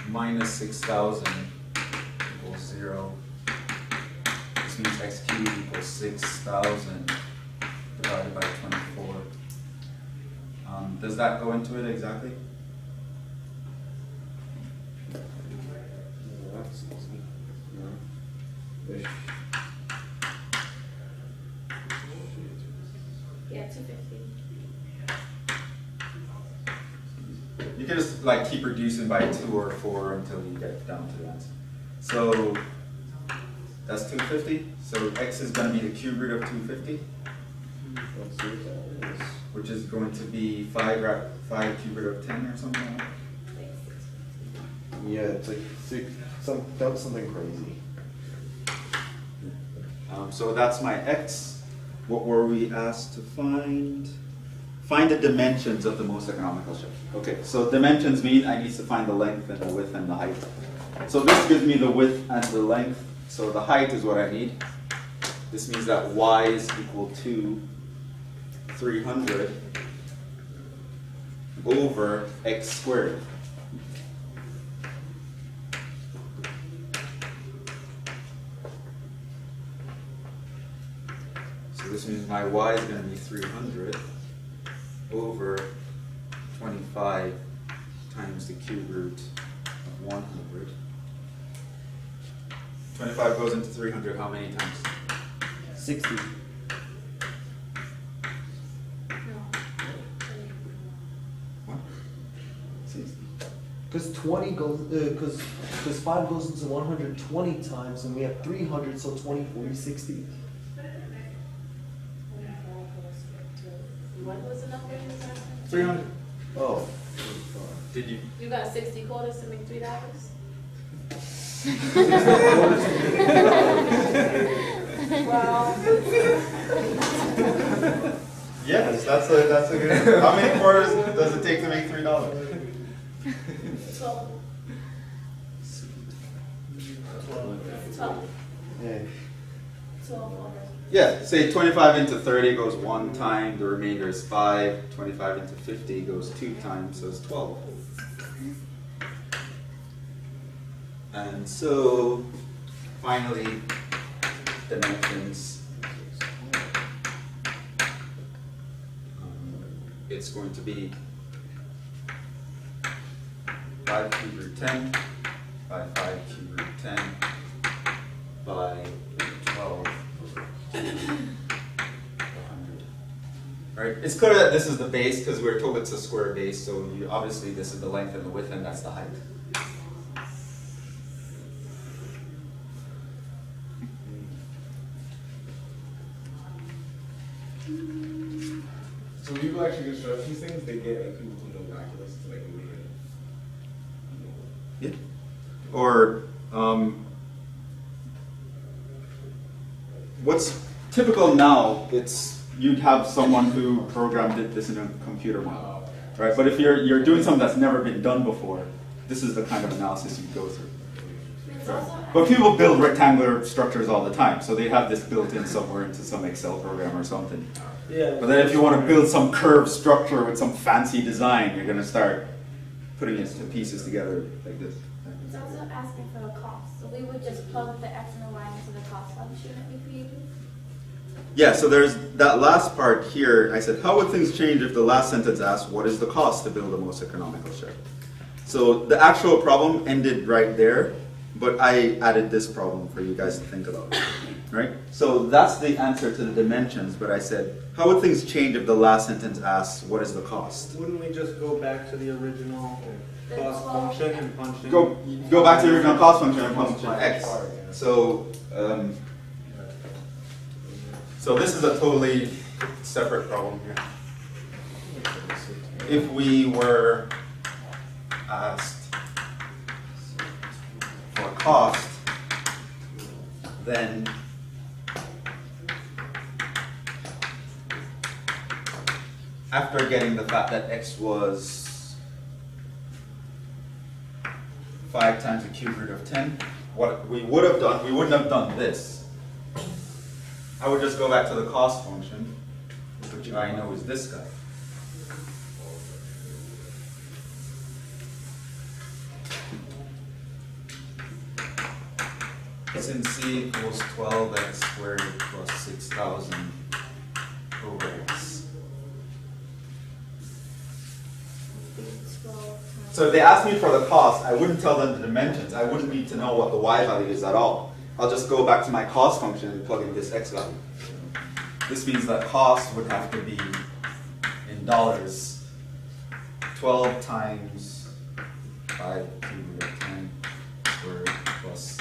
minus six thousand equals zero. This means x cubed equals six thousand divided by twenty-four. Um, does that go into it exactly? That's easy. No. Ish. Yeah, two fifty. You can just like keep reducing by two or four until you get down to the answer. So that's two fifty. So x is gonna be the cube root of two fifty, Let's see what that is. which is going to be five five cube root of ten or something like that. Like six fifty. Yeah, it's like six, some, that was something crazy. Um, so that's my x. What were we asked to find? Find the dimensions of the most economical ship. Okay, so dimensions mean I need to find the length and the width and the height. So this gives me the width and the length. So the height is what I need. This means that y is equal to three hundred over x squared. So this means my y is gonna be three hundred over twenty-five times the cube root of one hundred. Twenty-five goes into three hundred, how many times? Sixty. What? Because twenty goes, uh, because, because five goes into one hundred twenty times, and we have three hundred, so 20, 40, 60. What was the number you was asking? Three hundred. Oh. Did you? You got sixty quarters to make three dollars? Well. Yes, that's a, that's a good, how many quarters does it take to make three dollars? Twelve. Twelve, Yeah. twelve quarters. Yeah, say twenty-five into thirty goes one time, the remainder is five. Twenty-five into fifty goes two times, so it's twelve. And so, finally, dimensions. Um, It's going to be five cube root ten by five cube root ten by twelve Right, it's clear that this is the base because we're told it's a square base, so you, obviously this is the length and the width and that's the height. So when people actually construct these things, they get like people who know calculus to like make it. Yeah. Or, um, what's typical now, it's, you'd have someone who programmed it, this in a computer model. Right, but if you're, you're doing something that's never been done before, this is the kind of analysis you go through. It's. But people build rectangular structures all the time, so they have this built in somewhere into some Excel program or something. Yeah. But then if you want to build some curved structure with some fancy design, you're going to start putting it to pieces together like this. It's also asking for a cost, so we would just plug the x and the y into the cost function that we created. Yeah, so there's that last part here. I said, how would things change if the last sentence asked, what is the cost to build the most economical ship? So the actual problem ended right there, but I added this problem for you guys to think about. Right? So that's the answer to the dimensions, but I said, how would things change if the last sentence asks, what is the cost? Wouldn't we just go back to the original cost function and punch in? Go, go back to the original cost function and function x. So, um, so this is a totally separate problem here. If we were asked for cost, then after getting the fact that x was five times the cube root of ten, what we would have done, we wouldn't have done this. I would just go back to the cost function, which I know is this guy. Since c equals twelve x squared plus six thousand over x. So if they ask me for the cost, I wouldn't tell them the dimensions. I wouldn't need to know what the y value is at all. I'll just go back to my cost function and plug in this x value. This means that cost would have to be in dollars. Twelve times five cube root of ten squared plus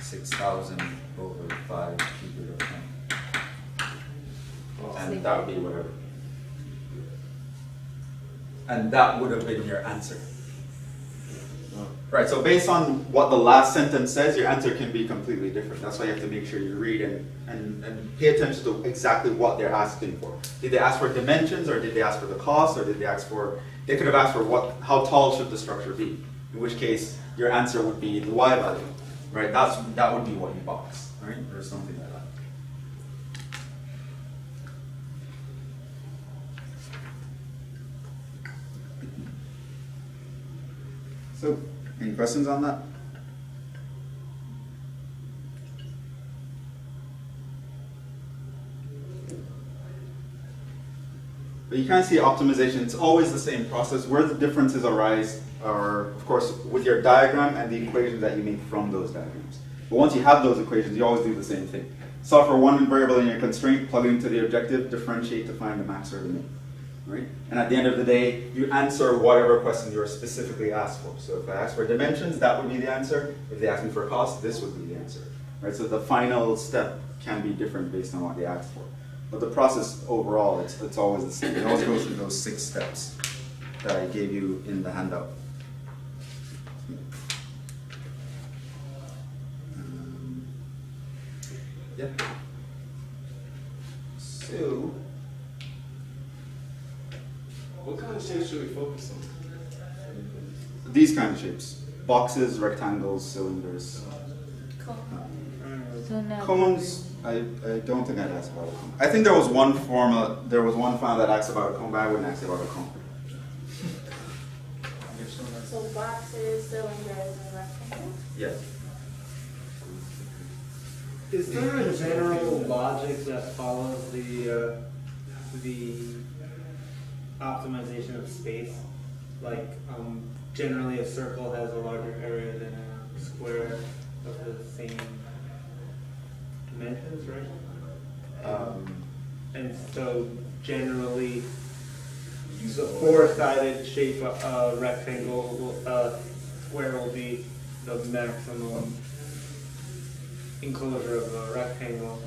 six thousand over five cube root of ten. And that would be whatever. And that would have been your answer. Right, so based on what the last sentence says, your answer can be completely different. That's why you have to make sure you read and, and, and pay attention to exactly what they're asking for. Did they ask for dimensions, or did they ask for the cost, or did they ask for, they could have asked for what, how tall should the structure be? In which case, your answer would be the Y value, right? That's, that would be what you box, right? Or something like that. So any questions on that? But you kind of see optimization, it's always the same process. Where the differences arise are, of course, with your diagram and the equations that you make from those diagrams. But once you have those equations, you always do the same thing. Solve for one variable in your constraint, plug it into the objective, differentiate to find the max or the min. Right? And at the end of the day, you answer whatever question you're specifically asked for. So if I ask for dimensions, that would be the answer. If they ask me for cost, this would be the answer. Right? So the final step can be different based on what they ask for. But the process overall, it's, it's always the same. It always goes through those six steps that I gave you in the handout. Um, Yeah. So, What kind of shapes should we focus on? these kind of shapes. Boxes, rectangles, cylinders. Cool. So no. Cones, I, I don't think I'd ask about a cone. I think there was one formula, there was one file that asked about a cone, but I wouldn't ask about a cone. So boxes, cylinders, and rectangles? Yes. Is there a general logic that follows the, uh, the optimization of space? Like, um, generally a circle has a larger area than a square of the same dimensions, right? Um, And so generally, the four-sided shape of a rectangle, will, uh, square will be the maximum enclosure of a rectangle.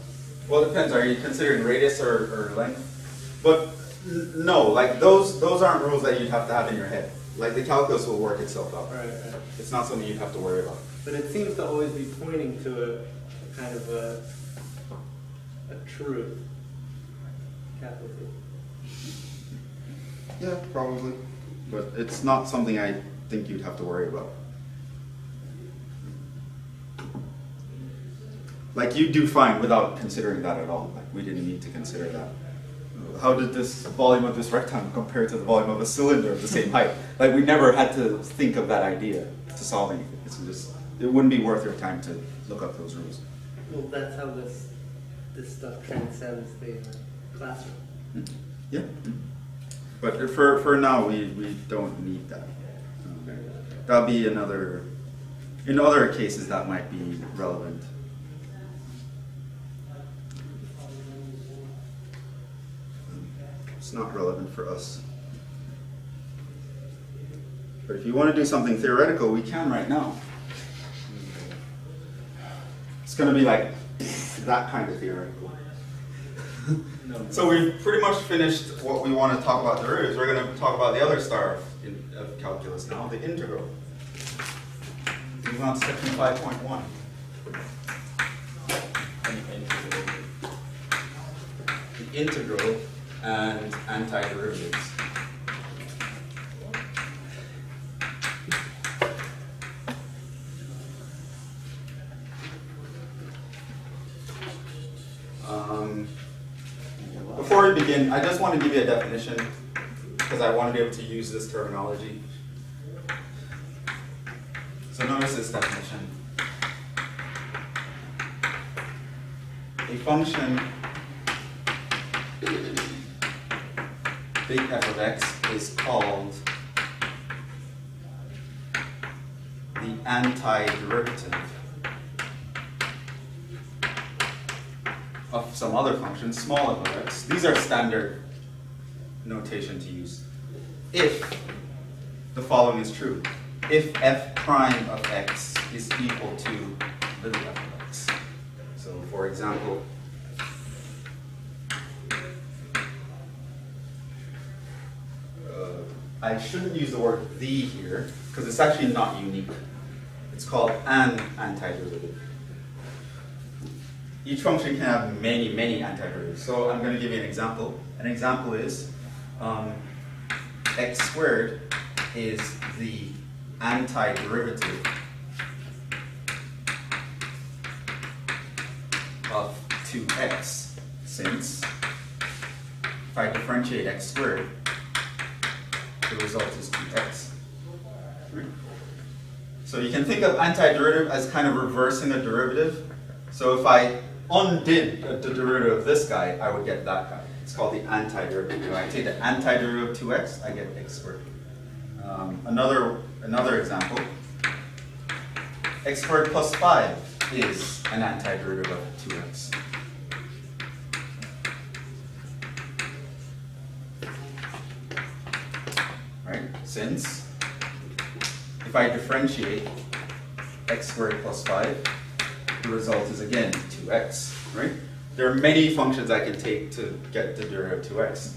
Well, it depends. Are you considering radius or, or length? But no, like those those aren't rules that you'd have to have in your head. Like the calculus will work itself out. Right, right. It's not something you'd have to worry about. But it seems to always be pointing to a, a kind of a, a truth. Capital Yeah, probably. But it's not something I think you'd have to worry about. Like you do fine without considering that at all. Like we didn't need to consider that. How did this volume of this rectangle compare to the volume of a cylinder of the same height? Like we never had to think of that idea to solve anything. It's just it wouldn't be worth your time to look up those rules. Well, that's how this, this stuff transcends the uh, classroom. Yeah. But for, for now, we, we don't need that. Um, That'll be another, in other cases, that might be relevant. It's not relevant for us. But if you want to do something theoretical, we can right now. It's going to be like that kind of theoretical. So we've pretty much finished what we want to talk about derivatives. We're going to talk about the other star of, in, of calculus now, the integral. Move on to section 5.1. The integral and antiderivatives. Um, before we begin, I just want to give you a definition because I want to be able to use this terminology. So notice this definition. A function big f of x is called the antiderivative of some other function, small f of x. These are standard notation to use. If the following is true. If f prime of x is equal to little f of x. So for example, uh, I shouldn't use the word the here, because it's actually not unique. It's called an antiderivative. Each function can have many, many antiderivatives. So I'm going to give you an example. An example is um, x squared is the antiderivative of 2x, since if I differentiate x squared, the result is 2x. So you can think of antiderivative as kind of reversing a derivative. So if I undid the derivative of this guy, I would get that guy. It's called the antiderivative. If I take the antiderivative of 2x, I get x squared. Um, another, another example, x squared plus 5 is an antiderivative of 2x. Right? Since if I differentiate x squared plus 5, the result is again 2x, right? There are many functions I can take to get the derivative of 2x,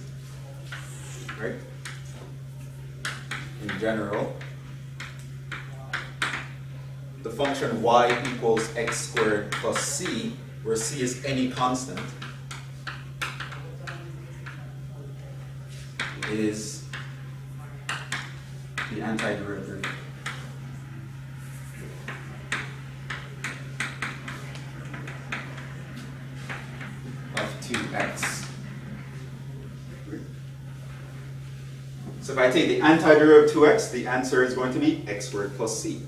right? In general, the function y equals x squared plus c, where c is any constant, is the antiderivative of 2x. So if I take the antiderivative of 2x, the answer is going to be x squared plus c.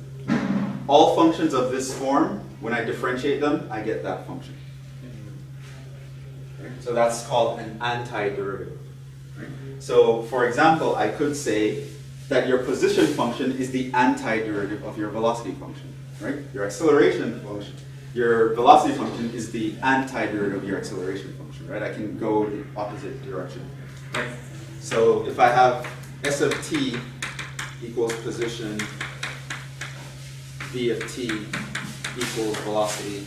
All functions of this form, when I differentiate them, I get that function. So that's called an antiderivative. So for example, I could say that your position function is the antiderivative of your velocity function, right? Your acceleration function, your velocity function is the antiderivative of your acceleration function, right? I can go the opposite direction. right? So if I have s of t equals position, v of t equals velocity,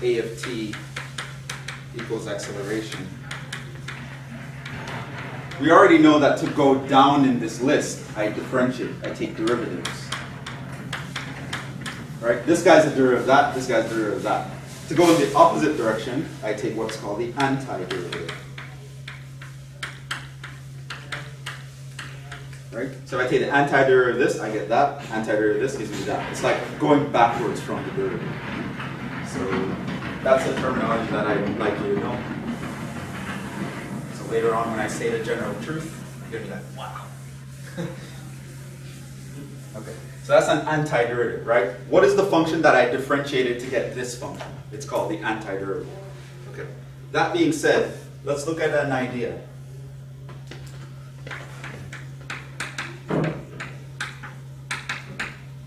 a of t equals acceleration, we already know that to go down in this list, I differentiate, I take derivatives. Right? This guy's a derivative of that, this guy's a derivative of that. To go in the opposite direction, I take what's called the antiderivative. Right? So if I take the antiderivative of this, I get that. Antiderivative of this gives me that. It's like going backwards from the derivative. So that's a terminology that I'd like you to know. Later on, when I say the general truth, you're gonna be like, wow. okay, so that's an antiderivative, right? What is the function that I differentiated to get this function? It's called the antiderivative. Okay. That being said, let's look at an idea.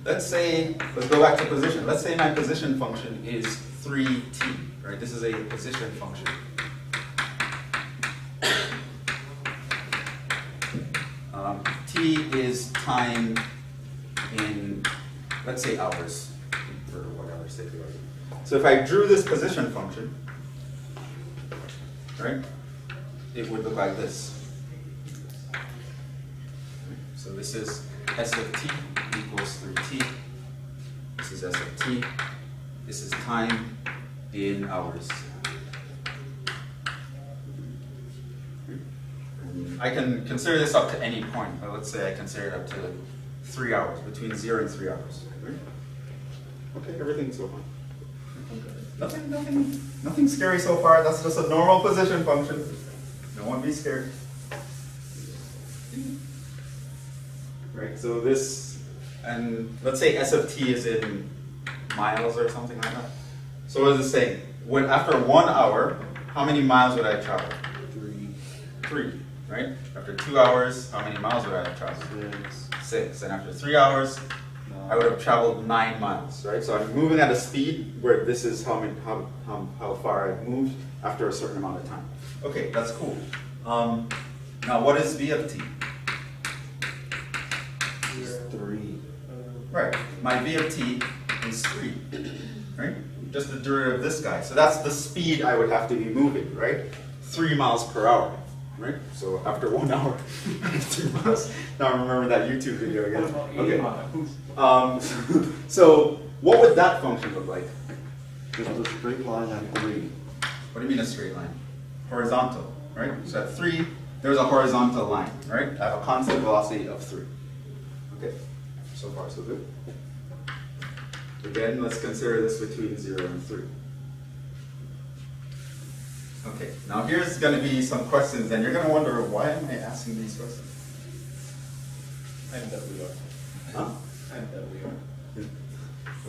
Let's say, let's go back to position. Let's say my position function is 3t, right? This is a position function. Um, t is time in, let's say hours, for whatever. So if I drew this position function, right, it would look like this. So this is s of t equals 3t. This is s of t. This is time in hours. I can consider this up to any point, but let's say I consider it up to three hours, between zero and three hours. Okay, everything's so fine. Nothing, nothing, nothing scary so far. That's just a normal position function. No one be scared. Right, so this, and let's say S of t is in miles or something like that. So what is it saying? When after one hour, how many miles would I travel? Three, Three, right? After two hours, how many miles would I have traveled? six, Six. And after three hours, I would have traveled nine miles, right? So I'm moving at a speed where this is how, many, how, how, how far I've moved after a certain amount of time. Okay, that's cool. Um, now, what is v of t? three. Right, my v of t is 3, right? Just the derivative of this guy. So that's the speed I would have to be moving, right? 3 miles per hour, right? So after one hour, two miles. Now I remember that YouTube video again. Okay. Um, so what would that function look like? Just a straight line at three. What do you mean a straight line? Horizontal, right? So at 3, there's a horizontal line, right? I have a constant velocity of 3. Okay, so far so good. Again, let's consider this between 0 and 3. Okay, now here's going to be some questions, and you're going to wonder, why am I asking these questions? I know that we are. Huh? I bet we are.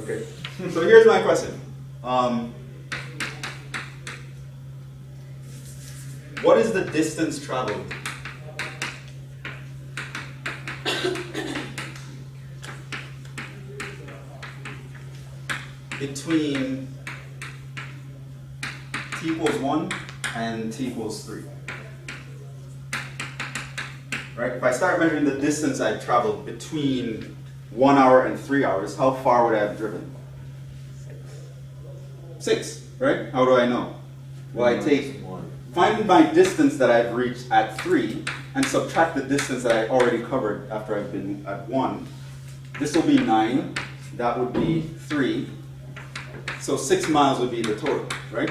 Okay. So here's my question. Um, what is the distance traveled? Between t equals 1 and t equals 3. Right? If I start measuring the distance I've traveled between 1 hour and 3 hours, how far would I have driven? 6, right? How do I know? Well, I take, find my distance that I've reached at 3 and subtract the distance that I already covered after I've been at 1. This will be 9, that would be 3. So 6 miles would be the total, right?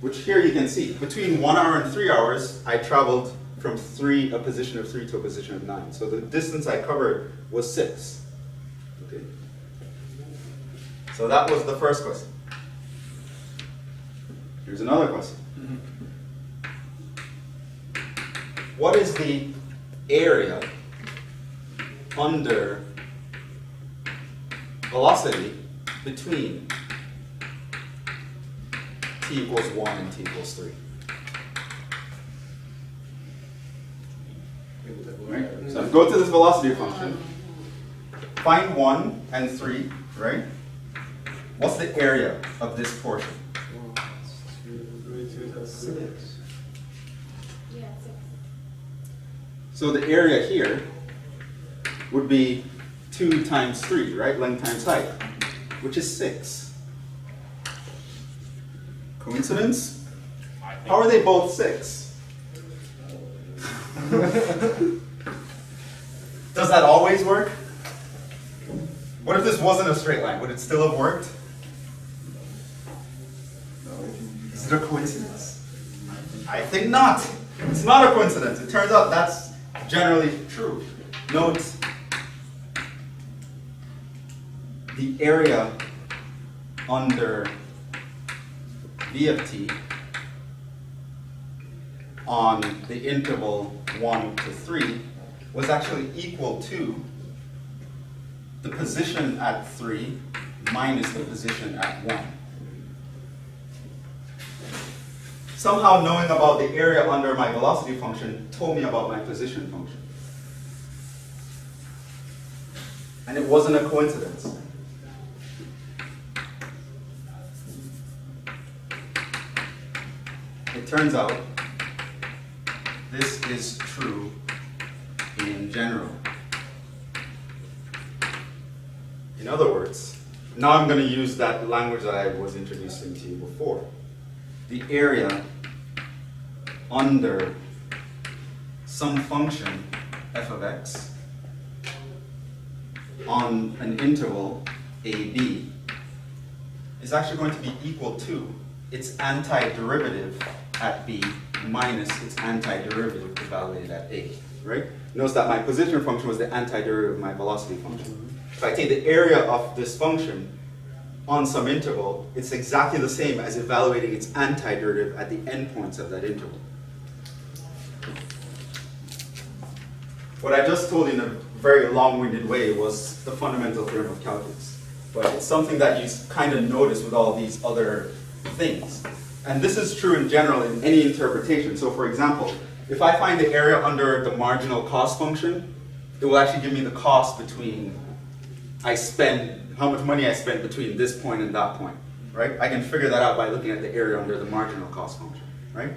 Which here you can see, between 1 hour and 3 hours, I traveled from 3, a position of 3 to a position of 9. So the distance I covered was 6. Okay. So that was the first question. Here's another question. What is the area under velocity between t equals 1 and t equals 3? Right? So go to this velocity function, find 1 and 3, right? What's the area of this portion? So the area here would be 2 times 3, right? Length times height, which is 6. Coincidence? How are they both 6? Does that always work? What if this wasn't a straight line? Would it still have worked? Is it a coincidence? I think not. It's not a coincidence. It turns out that's generally true. Note the area under v of t on the interval 1 to 3 was actually equal to the position at 3 minus the position at 1. Somehow knowing about the area under my velocity function told me about my position function. And it wasn't a coincidence. It turns out this is true in general. In other words, now I'm going to use that language that I was introducing to you before. The area under some function f of x on an interval ab is actually going to be equal to its antiderivative at b minus its antiderivative evaluated at a, right? Notice that my position function was the antiderivative of my velocity function. If I take the area of this function on some interval, it's exactly the same as evaluating its antiderivative at the endpoints of that interval. What I just told in a very long-winded way was the fundamental theorem of calculus. But it's something that you kind of notice with all these other things. And this is true in general in any interpretation. So for example, if I find the area under the marginal cost function, it will actually give me the cost between I spend, how much money I spend between this point and that point, right? I can figure that out by looking at the area under the marginal cost function, right?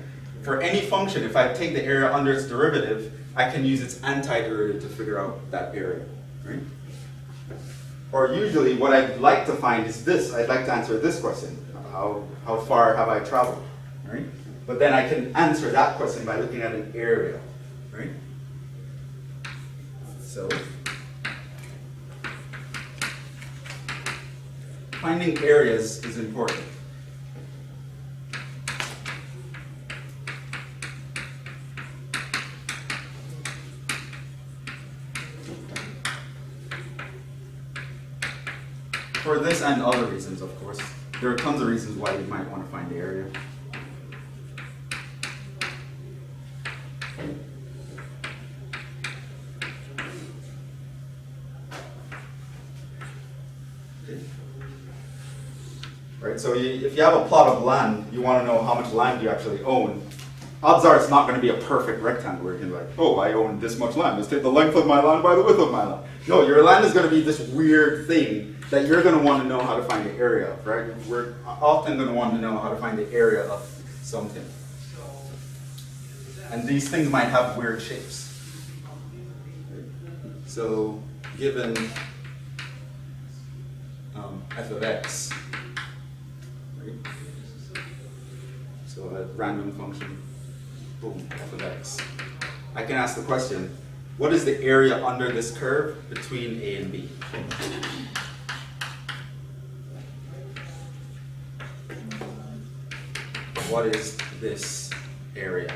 For any function, if I take the area under its derivative, I can use its antiderivative to figure out that area, right? Or usually what I'd like to find is this. I'd like to answer this question. How, how far have I traveled, right? But then I can answer that question by looking at an area, right? So, finding areas is important. For this and other reasons, of course there are tons of reasons why you might want to find the area. Right, so you, if you have a plot of land, you want to know how much land you actually own. Odds are it's not going to be a perfect rectangle where you can be like, oh, I own this much land. Let's take the length of my land by the width of my land. No, your land is going to be this weird thing that you're going to want to know how to find the area of, right? We're often going to want to know how to find the area of something. And these things might have weird shapes. So, given um, f of x, right? So a random function, boom, f of x. I can ask the question, what is the area under this curve between a and b? What is this area?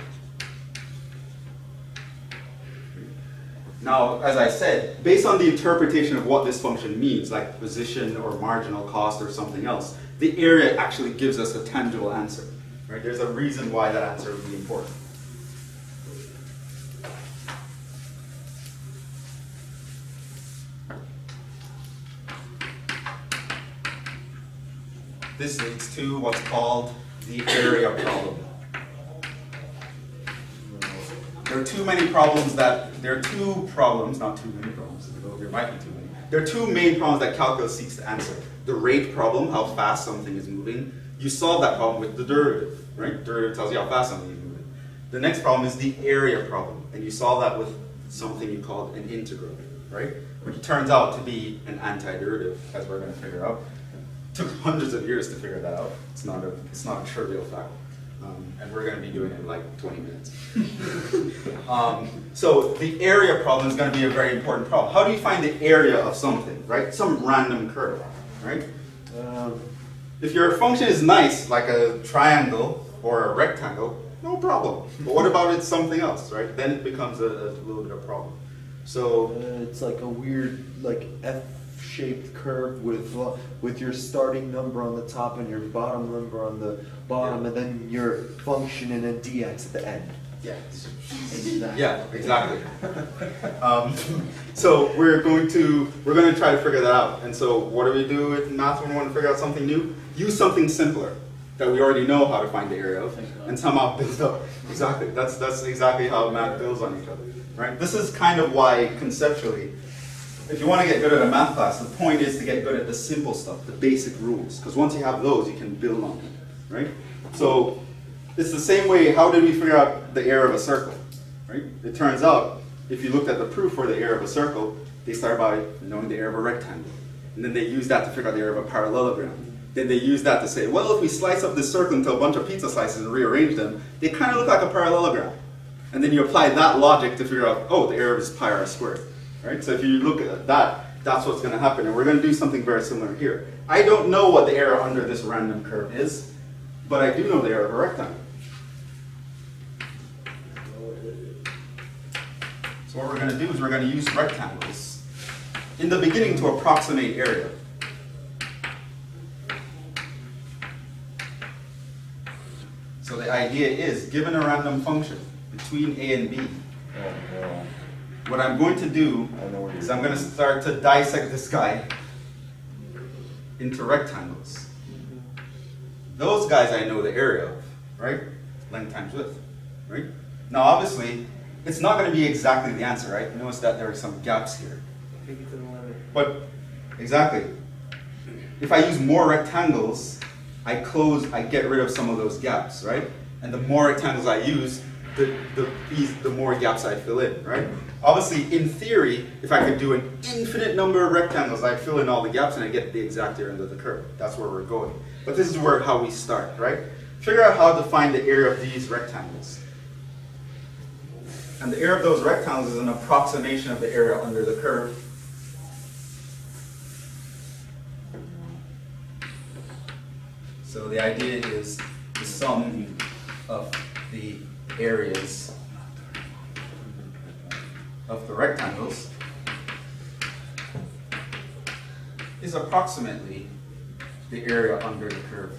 Now, as I said, based on the interpretation of what this function means, like position or marginal cost or something else, the area actually gives us a tangible answer. Right? There's a reason why that answer would be important. This leads to what's called the area problem. There are too many problems that, there are two problems, not too many problems, there might be too many. There are two main problems that calculus seeks to answer. The rate problem, how fast something is moving. You solve that problem with the derivative, right? Derivative tells you how fast something is moving. The next problem is the area problem, and you solve that with something you call an integral, right? Which turns out to be an antiderivative, as we're going to figure out. Took hundreds of years to figure that out. It's not a, it's not a trivial fact. Um, and we're going to be doing it in like 20 minutes. um, so the area problem is going to be a very important problem. How do you find the area of something, right? Some random curve, right? Um, if your function is nice, like a triangle or a rectangle, no problem. But what about it's something else, right? Then it becomes a, a little bit of a problem. So Uh, it's like a weird, like F-shaped curve with uh, with your starting number on the top and your bottom number on the bottom, Yeah. and then your function and a dx at the end. yeah, Exactly. Yeah, exactly. um, so we're going to we're going to try to figure that out. And so what do we do with math when we want to figure out something new? Use something simpler that we already know how to find the area of, and somehow build up. Exactly. That's that's exactly how math builds on each other. Right. This is kind of why conceptually, if you want to get good at a math class, the point is to get good at the simple stuff, the basic rules. Because once you have those, you can build on them. Right. So it's the same way, how did we figure out the area of a circle? Right? It turns out, if you looked at the proof for the area of a circle, they start by knowing the area of a rectangle. And then they use that to figure out the area of a parallelogram. Then they use that to say, well, if we slice up this circle into a bunch of pizza slices and rearrange them, they kind of look like a parallelogram. And then you apply that logic to figure out, oh, the area is pi r squared. Right? So if you look at that, that's what's going to happen. And we're going to do something very similar here. I don't know what the area under this random curve is, but I do know the area of a rectangle. So what we're going to do is we're going to use rectangles in the beginning to approximate area. So the idea is, given a random function between a and b, what I'm going to do is I'm going to start to dissect this guy into rectangles. Those guys I know the area of, right? Length times width, right? Now obviously, it's not going to be exactly the answer, right? Notice that there are some gaps here. Take it to the limit. But, exactly. If I use more rectangles, I close, I get rid of some of those gaps, right? And the more rectangles I use, the, the, the more gaps I fill in, right? Obviously, in theory, if I could do an infinite number of rectangles, I'd fill in all the gaps and I get the exact area under the curve. That's where we're going. But this is where how we start, right? Figure out how to find the area of these rectangles. And the area of those rectangles is an approximation of the area under the curve. So the idea is the sum of the areas of the rectangles is approximately the area under the curve.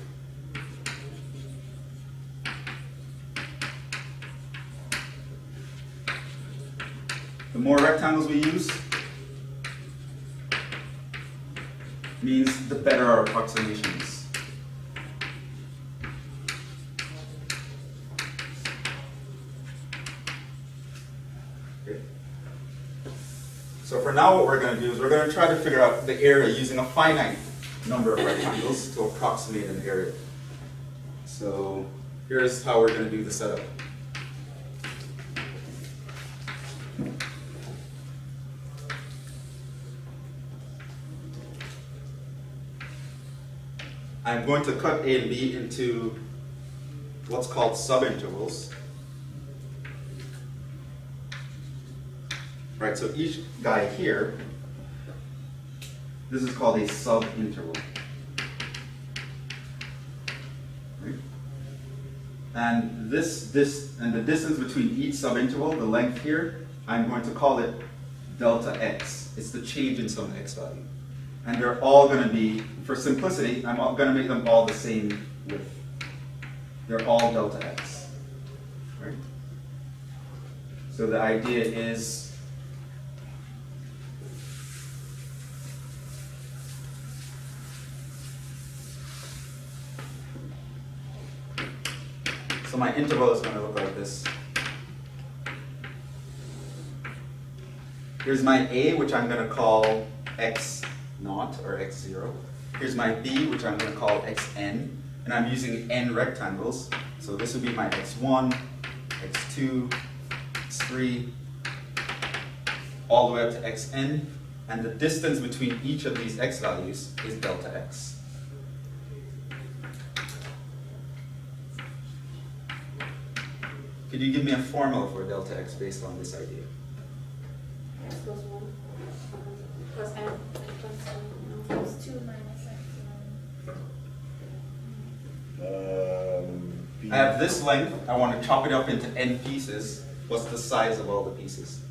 The more rectangles we use, means the better our approximation is. Okay. So for now, what we're going to do is we're going to try to figure out the area using a finite number of rectangles to approximate an area. So here's how we're going to do the setup. I'm going to cut A and B into what's called subintervals. Right, so each guy here, this is called a subinterval. Right? And this, this, and the distance between each subinterval, the length here, I'm going to call it delta x. It's the change in some x value. And they're all going to be, for simplicity, I'm going to make them all the same width. They're all delta x. Right? So the idea is So my interval is going to look like this. Here's my A, which I'm going to call x naught or x zero. Here's my B, which I'm going to call xn, and I'm using n rectangles. So this would be my x1, x2, x3, all the way up to xn, and the distance between each of these x values is delta x. Could you give me a formula for delta x based on this idea? X plus one, plus n, n plus two, plus minus x. Um, B- I have this length, I want to chop it up into n pieces. What's the size of all the pieces?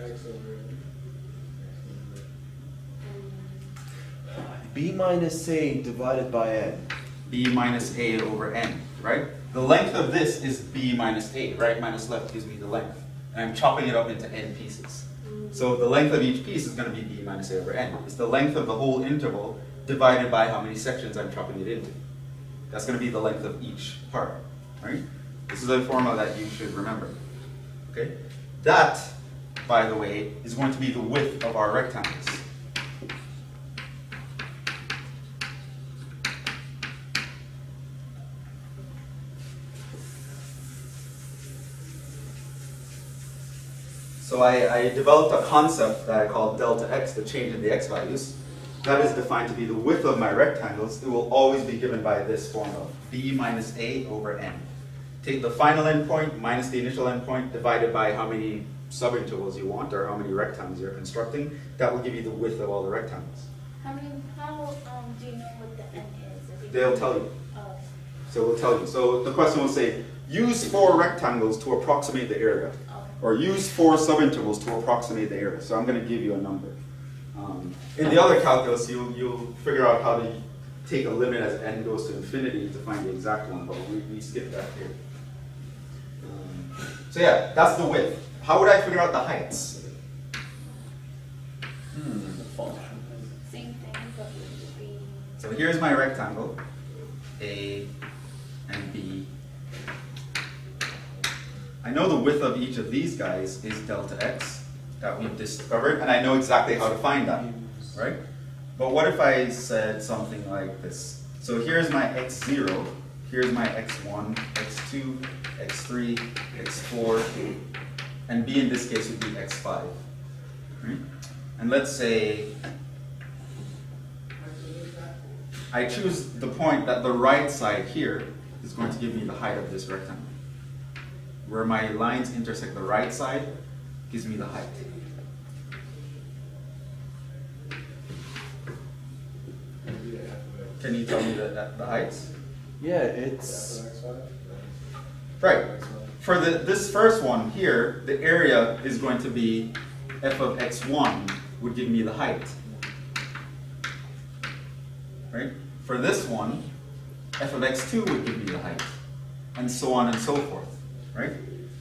X over. B minus A divided by N. b minus a over n, right? The length of this is b minus a, right minus left gives me the length. And I'm chopping it up into n pieces. So the length of each piece is going to be b minus a over n. It's the length of the whole interval divided by how many sections I'm chopping it into. That's going to be the length of each part, right? This is a formula that you should remember. Okay? That, by the way, is going to be the width of our rectangles. So I, I developed a concept that I call delta x, the change in the x values. That is defined to be the width of my rectangles. It will always be given by this formula, b minus a over n. Take the final endpoint minus the initial endpoint divided by how many subintervals you want or how many rectangles you're constructing. That will give you the width of all the rectangles. How many, how, um, do you know what the n is? They'll tell you. Oh. So we'll tell you. So the question will say, use four rectangles to approximate the area. Or use four subintervals to approximate the area. So I'm going to give you a number. Um, in the other calculus, you'll, you'll figure out how to take a limit as n goes to infinity to find the exact one, but we, we skip that here. Um, so yeah, that's the width. How would I figure out the heights? Same thing, but So here's my rectangle, A and B. I know the width of each of these guys is delta x that we've discovered, and I know exactly how to find that, right? But what if I said something like this? So here's my x0, here's my x1, x2, x3, x4, and b in this case would be x5, right? And let's say I choose the point that the right side here is going to give me the height of this rectangle. Where my lines intersect the right side gives me the height. Can you tell me the, the, heights? Yeah, it's Right. For the, this first one here, the area is going to be f of x1 would give me the height. Right? For this one, f of x2 would give me the height. And so on and so forth right?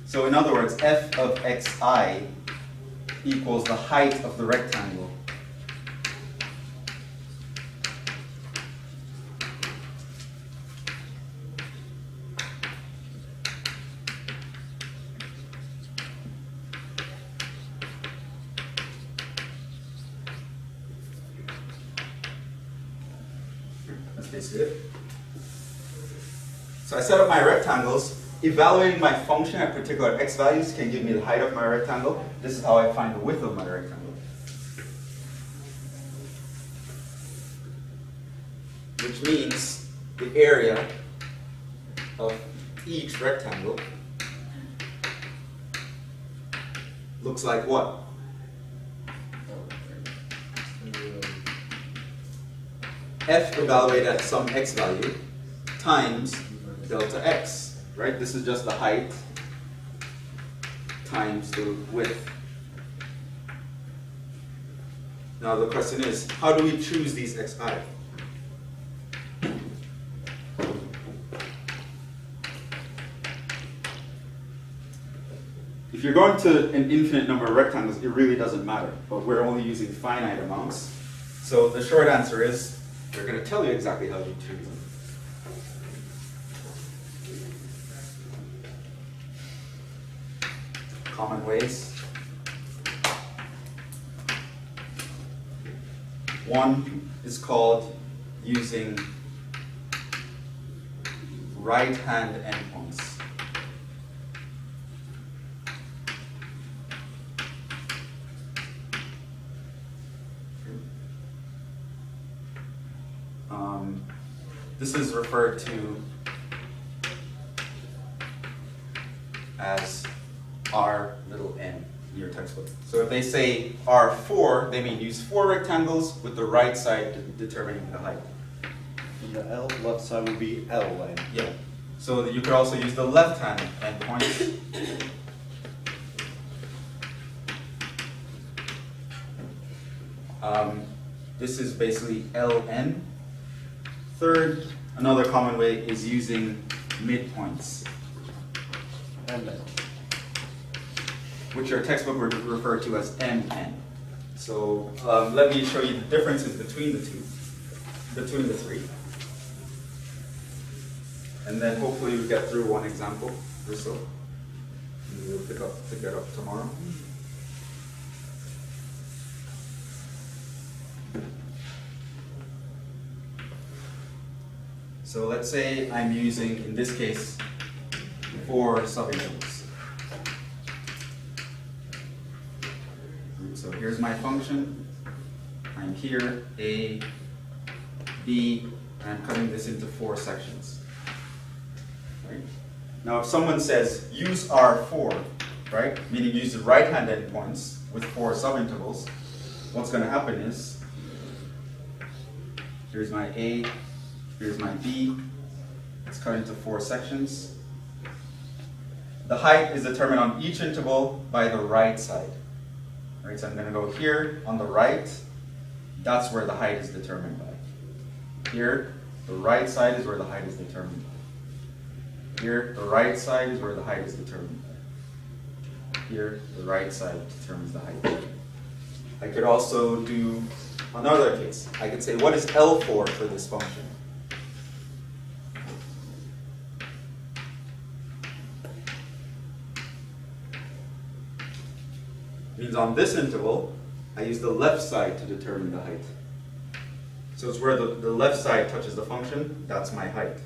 So in other words, f of xi equals the height of the rectangle. That's basically it. So I set up my rectangles Evaluating my function at particular x values can give me the height of my rectangle. This is how I find the width of my rectangle. Which means the area of each rectangle looks like what? f evaluated at some x value times delta x, right? This is just the height times the width. Now the question is, how do we choose these xi? If you're going to an infinite number of rectangles, it really doesn't matter, but we're only using finite amounts. So the short answer is, they're going to tell you exactly how you choose them. Common ways. One is called using right hand endpoints. Um, this is referred to as R little n in your textbook. So if they say R4, they mean use four rectangles with the right side de- determining the height. And the L left side would be L Ln. Yeah. So you could also use the left hand endpoint. Um, this is basically ln. Third, another common way is using midpoints, And. Which your textbook would refer to as mn. So um, let me show you the differences between the two, between the three. And then hopefully we get through one example or so. And we'll pick up, pick it up tomorrow. So let's say I'm using, in this case, four subintervals. So here's my function. I'm here, A, B, and I'm cutting this into four sections. Right? Now, if someone says use R4, right, meaning use the right-hand endpoints with four subintervals, what's going to happen is here's my A, here's my B. It's cut into four sections. The height is determined on each interval by the right side. Right, so I'm going to go here on the right. That's where the height is determined by. Here, the right side is where the height is determined by. Here, the right side is where the height is determined by. Here, the right side determines the height. I could also do another case. I could say, what is L4 for this function? On this interval, I use the left side to determine the height. So it's where the, the left side touches the function, that's my height.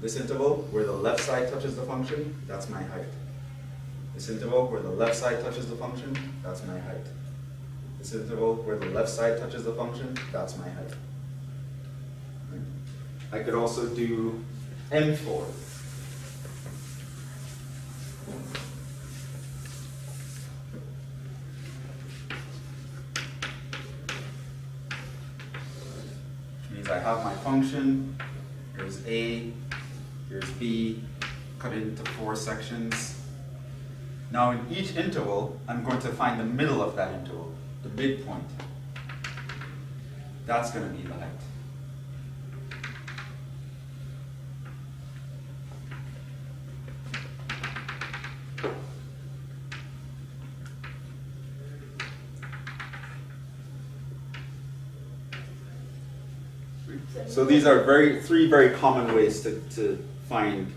This interval, where the left side touches the function, that's my height. This interval, where the left side touches the function, that's my height. This interval, where the left side touches the function, that's my height. I could also do M4. means I have my function, here's A, here's B, cut into four sections. Now in each interval, I'm going to find the middle of that interval, the midpoint. That's going to be the height. So these are very three very common ways to, to find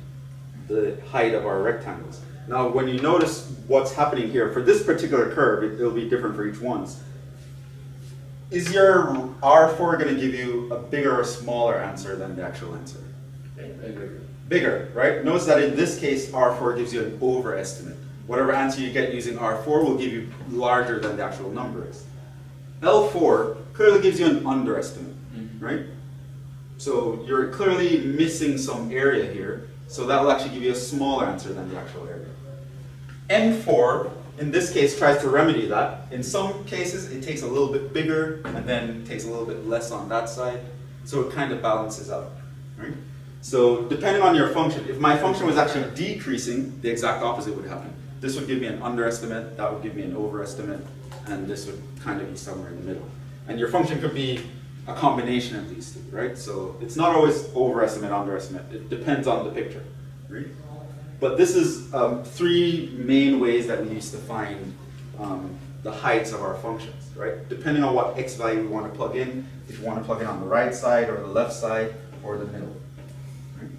the height of our rectangles. Now, when you notice what's happening here, for this particular curve, it, will be different for each one. is your R4 going to give you a bigger or smaller answer than the actual answer? Bigger, right? Notice that in this case, R4 gives you an overestimate. Whatever answer you get using R4 will give you larger than the actual number is. L4 clearly gives you an underestimate, mm-hmm. right? So you're clearly missing some area here, so that will actually give you a smaller answer than the actual area. M4, in this case, tries to remedy that. In some cases, it takes a little bit bigger and then takes a little bit less on that side, so it kind of balances out, right? So depending on your function, if my function was actually decreasing, the exact opposite would happen. This would give me an underestimate, that would give me an overestimate, and this would kind of be somewhere in the middle. And your function could be a combination of these two, right? So it's not always overestimate, underestimate. It depends on the picture, right? But this is um, three main ways that we used to find um, the heights of our functions, right? Depending on what x value we want to plug in, if you want to plug in on the right side or the left side or the middle. right?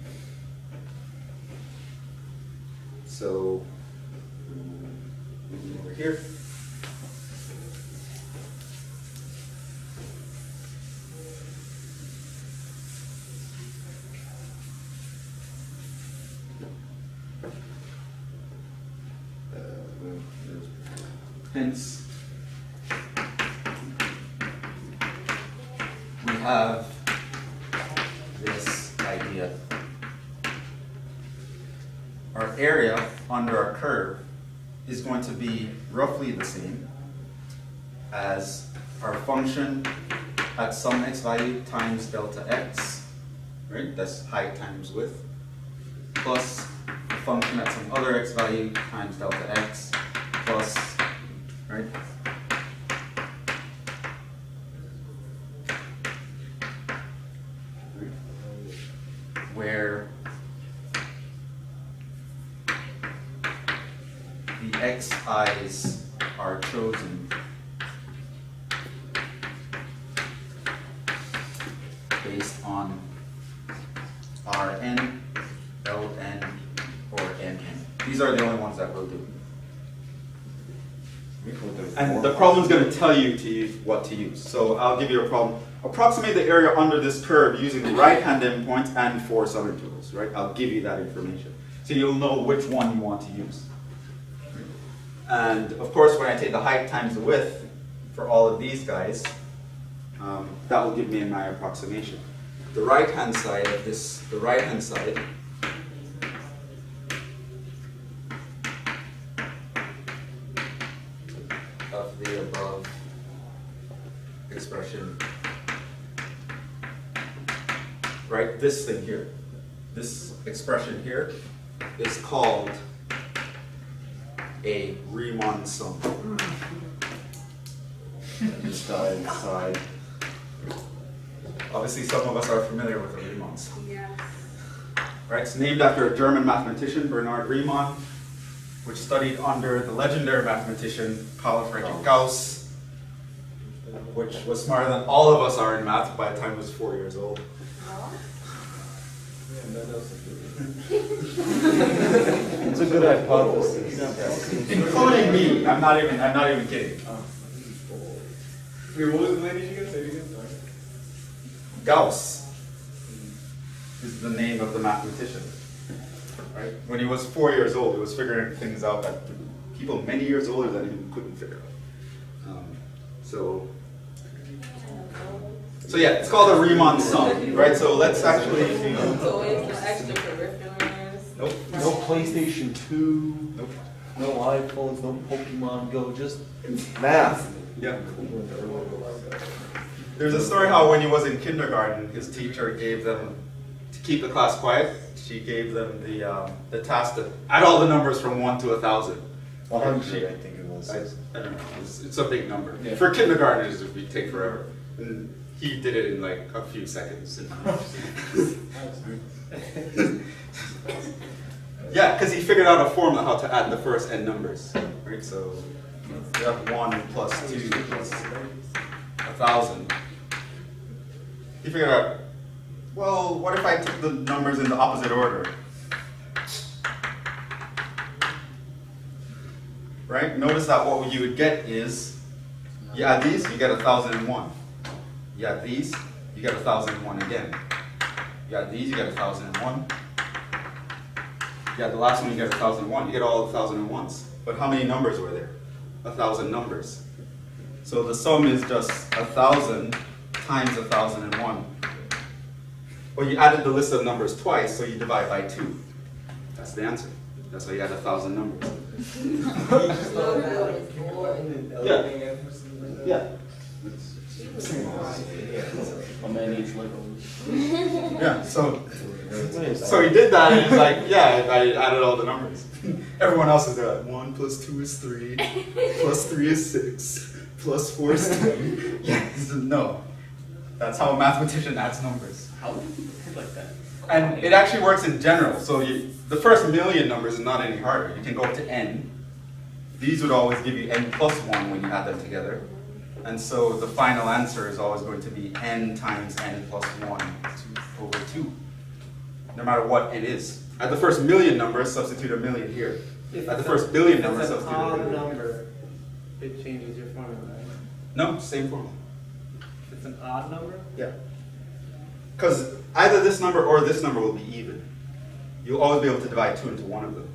So over here. Uh, Hence, we have this idea. Our area under our curve is going to be roughly the same as our function at some x value times delta x, right? That's height times width, plus a function at some other x value times delta x, plus, right? Where the xi's are chosen based on Rn, Ln, or Mn. These are the only ones that we'll do. And the problem's going to tell you to use what to use. So I'll give you a problem. Approximate the area under this curve using the right-hand endpoint and four subintervals, right? I'll give you that information. So you'll know which one you want to use. And of course, when I take the height times the width for all of these guys, um, that will give me my approximation. The right-hand side of this, the right-hand side, of the above expression, right, this thing here, this expression here is called a Riemann sum. This guy inside. Obviously, some of us are familiar with the Riemann sum. Yes. Right, it's named after a German mathematician, Bernhard Riemann, which studied under the legendary mathematician Carl Friedrich Gauss, which was smarter than all of us are in math by the time he was four years old. It's a good hypothesis. Including me. I'm not even I'm not even kidding. Wait, what was the language again? Say it again. Sorry. Gauss is the name of the mathematician. Right? When he was four years old, he was figuring things out that people many years older than him couldn't figure out. Um, so, so yeah, it's called a Riemann sum, right? So let's actually. Toys, no extracurriculars. Nope. No PlayStation 2, Nope. no iPhones, no Pokemon Go, just math. Yeah. There's a story how when he was in kindergarten, his teacher gave them to keep the class quiet. She gave them the um, the task to add all the numbers from one to a thousand. 100, I think it was. I, I don't know. It's, it's a big number Yeah. for kindergartners. It would take forever, and he did it in like a few seconds. Yeah, because he figured out a formula how to add the first n numbers. Right, so we have 1 plus 2 plus 1,000. He figured out, well, what if I took the numbers in the opposite order? Right? Notice that what you would get is, you add these, you get 1,001. You add these, you get 1,001 again. You add these, you get 1,001 got the last one, you get a 1,001. You get all 1,001s. But how many numbers were there? A 1,000 numbers. So the sum is just a 1,000 times a 1,001. Well, you added the list of numbers twice, so you divide by 2. That's the answer. That's why you had 1,000 numbers. yeah. Yeah. yeah, so so he did that and he's like, yeah, I I added all the numbers. Everyone else is there like, one plus two is three, plus three is six, plus four is ten. Yeah, he said, no. That's how a mathematician adds numbers. How would you hit like that? And it actually works in general. So you, the first million numbers is not any harder. You can go up to n. These would always give you n plus 1 when you add them together. And so the final answer is always going to be n times n plus 1 over 2. No matter what it is. At the first million number, substitute a million here. If At the it's first a- billion if number, it's an substitute a odd billion. number, it changes your formula, right? No, same formula. If it's an odd number, Yeah. Because either this number or this number will be even. You'll always be able to divide 2 into one of them.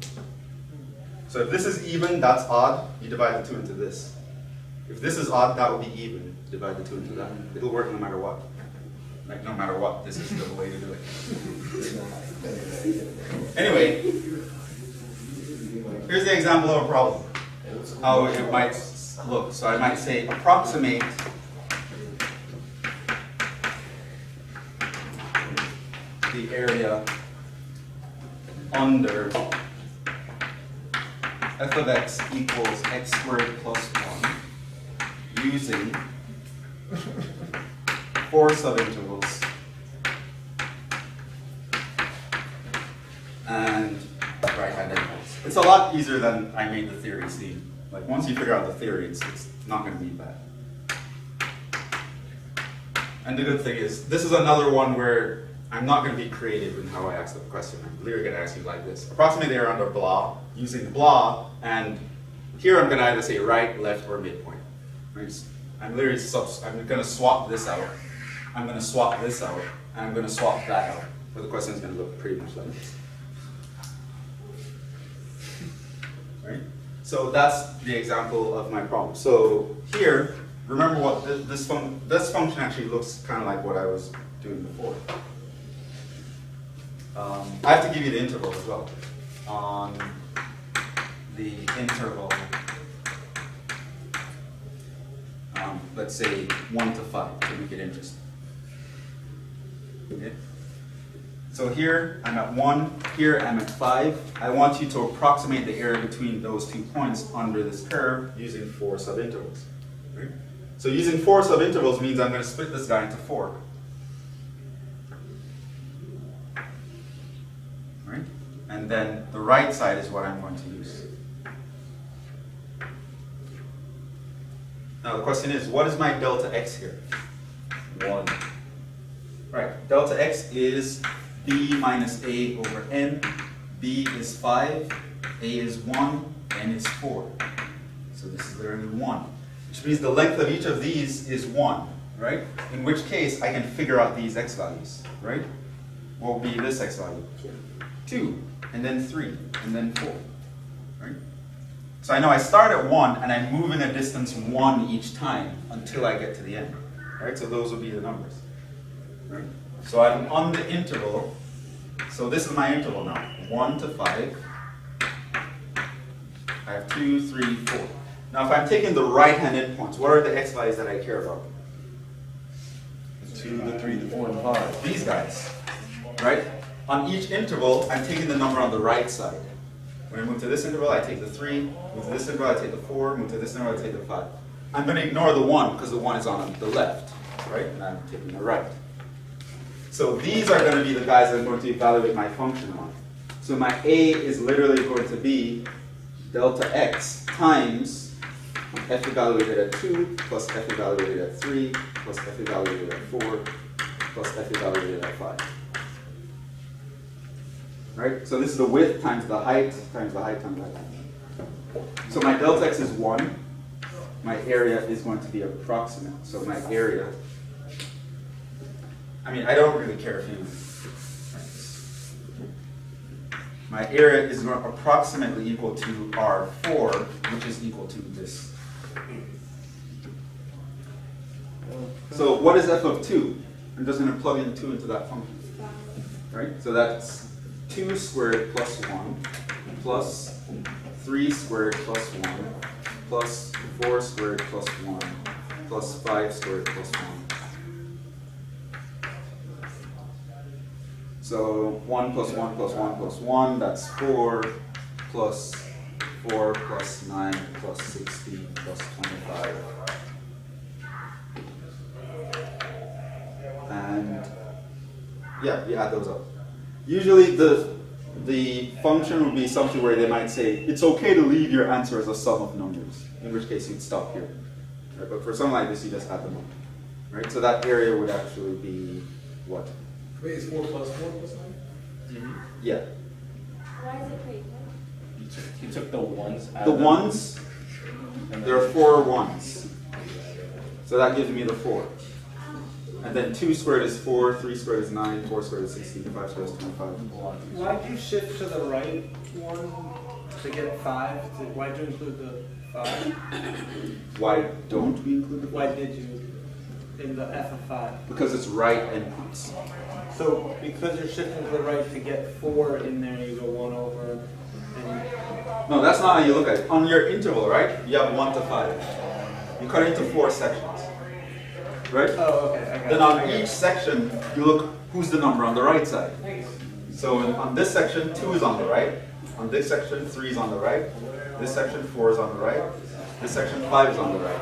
So if this is even, that's odd, you divide the 2 into this. If this is odd, that will be even, divide the 2 into that. It'll work no matter what. Like, no matter what, this is the way to do it. Anyway, here's the example of a problem. How it might look. So I might say approximate the area under f of x equals x squared plus 1 using four subintervals and right-hand intervals. It's a lot easier than I made the theory seem. Like once you figure out the theory, it's, it's not going to be bad. And the good thing is, this is another one where I'm not going to be creative in how I ask the question. I'm literally going to ask you like this. Approximate the area under blah, using blah, and here I'm going to either say right, left, or midpoint. I'm literally, I'm going to swap this out. I'm going to swap this out, and I'm going to swap that out. But the question is going to look pretty much like this. Right? So that's the example of my problem. So here, remember what this, this, fun- this function actually looks kind of like what I was doing before. Um, I have to give you the interval as well. On the interval, um, let's say 1 to 5 to make it interesting. Okay? So here I'm at 1, here I'm at 5. I want you to approximate the area between those two points under this curve using four subintervals. Right? So using four subintervals means I'm going to split this guy into four. Right? And then the right side is what I'm going to use. Now the question is, what is my delta x here? 1. Right, delta x is b minus a over n. b is 5, a is 1, n is 4. So this is literally 1. Which means the length of each of these is 1, right? In which case, I can figure out these x values, right? What will be this x value? 2, and then 3, and then 4, right? So I know I start at 1, and I'm moving a distance 1 each time until I get to the end, right? So those will be the numbers. So I'm on the interval. So this is my interval now. 1 to 5. I have 2, 3, 4. Now if I'm taking the right-hand endpoints, what are the x values that I care about? The two, the three, the four, and the five. These guys. Right? On each interval, I'm taking the number on the right side. When I move to this interval, I take the 3. Move to this interval, I take the 4. Move to this interval, I take the 5. I'm going to ignore the 1 because the 1 is on the left. Right? And I'm taking the right. So these are going to be the guys I'm going to evaluate my function on. So my a is literally going to be delta x times f evaluated at 2 plus f evaluated at 3 plus f evaluated at 4 plus f evaluated at 5. Right? So this is the width times the height times the height times the height. So my delta x is 1. my area is going to be approximate. So my area, I mean, I don't really care if you. My area is approximately equal to R4, which is equal to this. So what is f of 2? I'm just going to plug in 2 into that function. Right? So that's 2 squared plus 1 plus 3 squared plus 1 plus 4 squared plus 1 plus 5 squared plus 1. So 1 plus 1 plus 1 plus 1, that's 4 plus 4 plus 9 plus 16 plus 25. And yeah, you add those up. Usually the the function would be something where they might say it's okay to leave your answer as a sum of numbers, in which case you'd stop here. Right? But for something like this, you just add them up. Right? So that area would actually be what? Wait, it's four plus four plus nine? Mm-hmm. Yeah. Why is it great? You took, you took the ones out The of them, ones, and there are then- four ones. So that gives me the four. And then 2 squared is 4, 3 squared is 9, 4 squared is 16, 5 squared is 25. Why'd you shift to the right one to get five? Why'd you include the five? Why don't we include the Why did you in the F of five? Because it's right endpoints. So because you're shifting to the right to get four in there, you go one over No, that's not how you look at it. On your interval, right? You have 1 to 5. You cut it into four sections. Right? Oh, okay, Then on each section, you look who's the number on the right side. So on this section, 2 is on the right. On this section, 3 is on the right. This section, 4 is on the right. This section, 5 is on the right.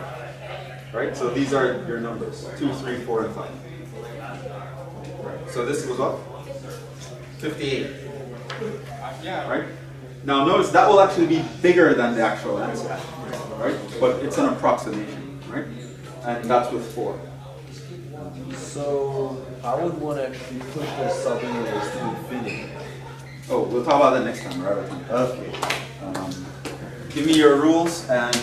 Right? So these are your numbers two, three, four, and 5. Right. So this was what? 58. Right? Now notice that will actually be bigger than the actual answer. Right? But it's an approximation. Right? And that's with 4. So I would want to actually push the subintervals to infinity. Oh, we'll talk about that next time, right? Okay. Um, give me your rules and.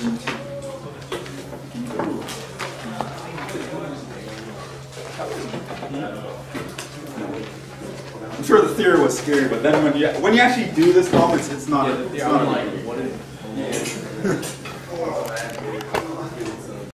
I'm sure the theory was scary, but then when you when you actually do this problem, it's, it's not. Yeah, a, it's not. What is? Yeah.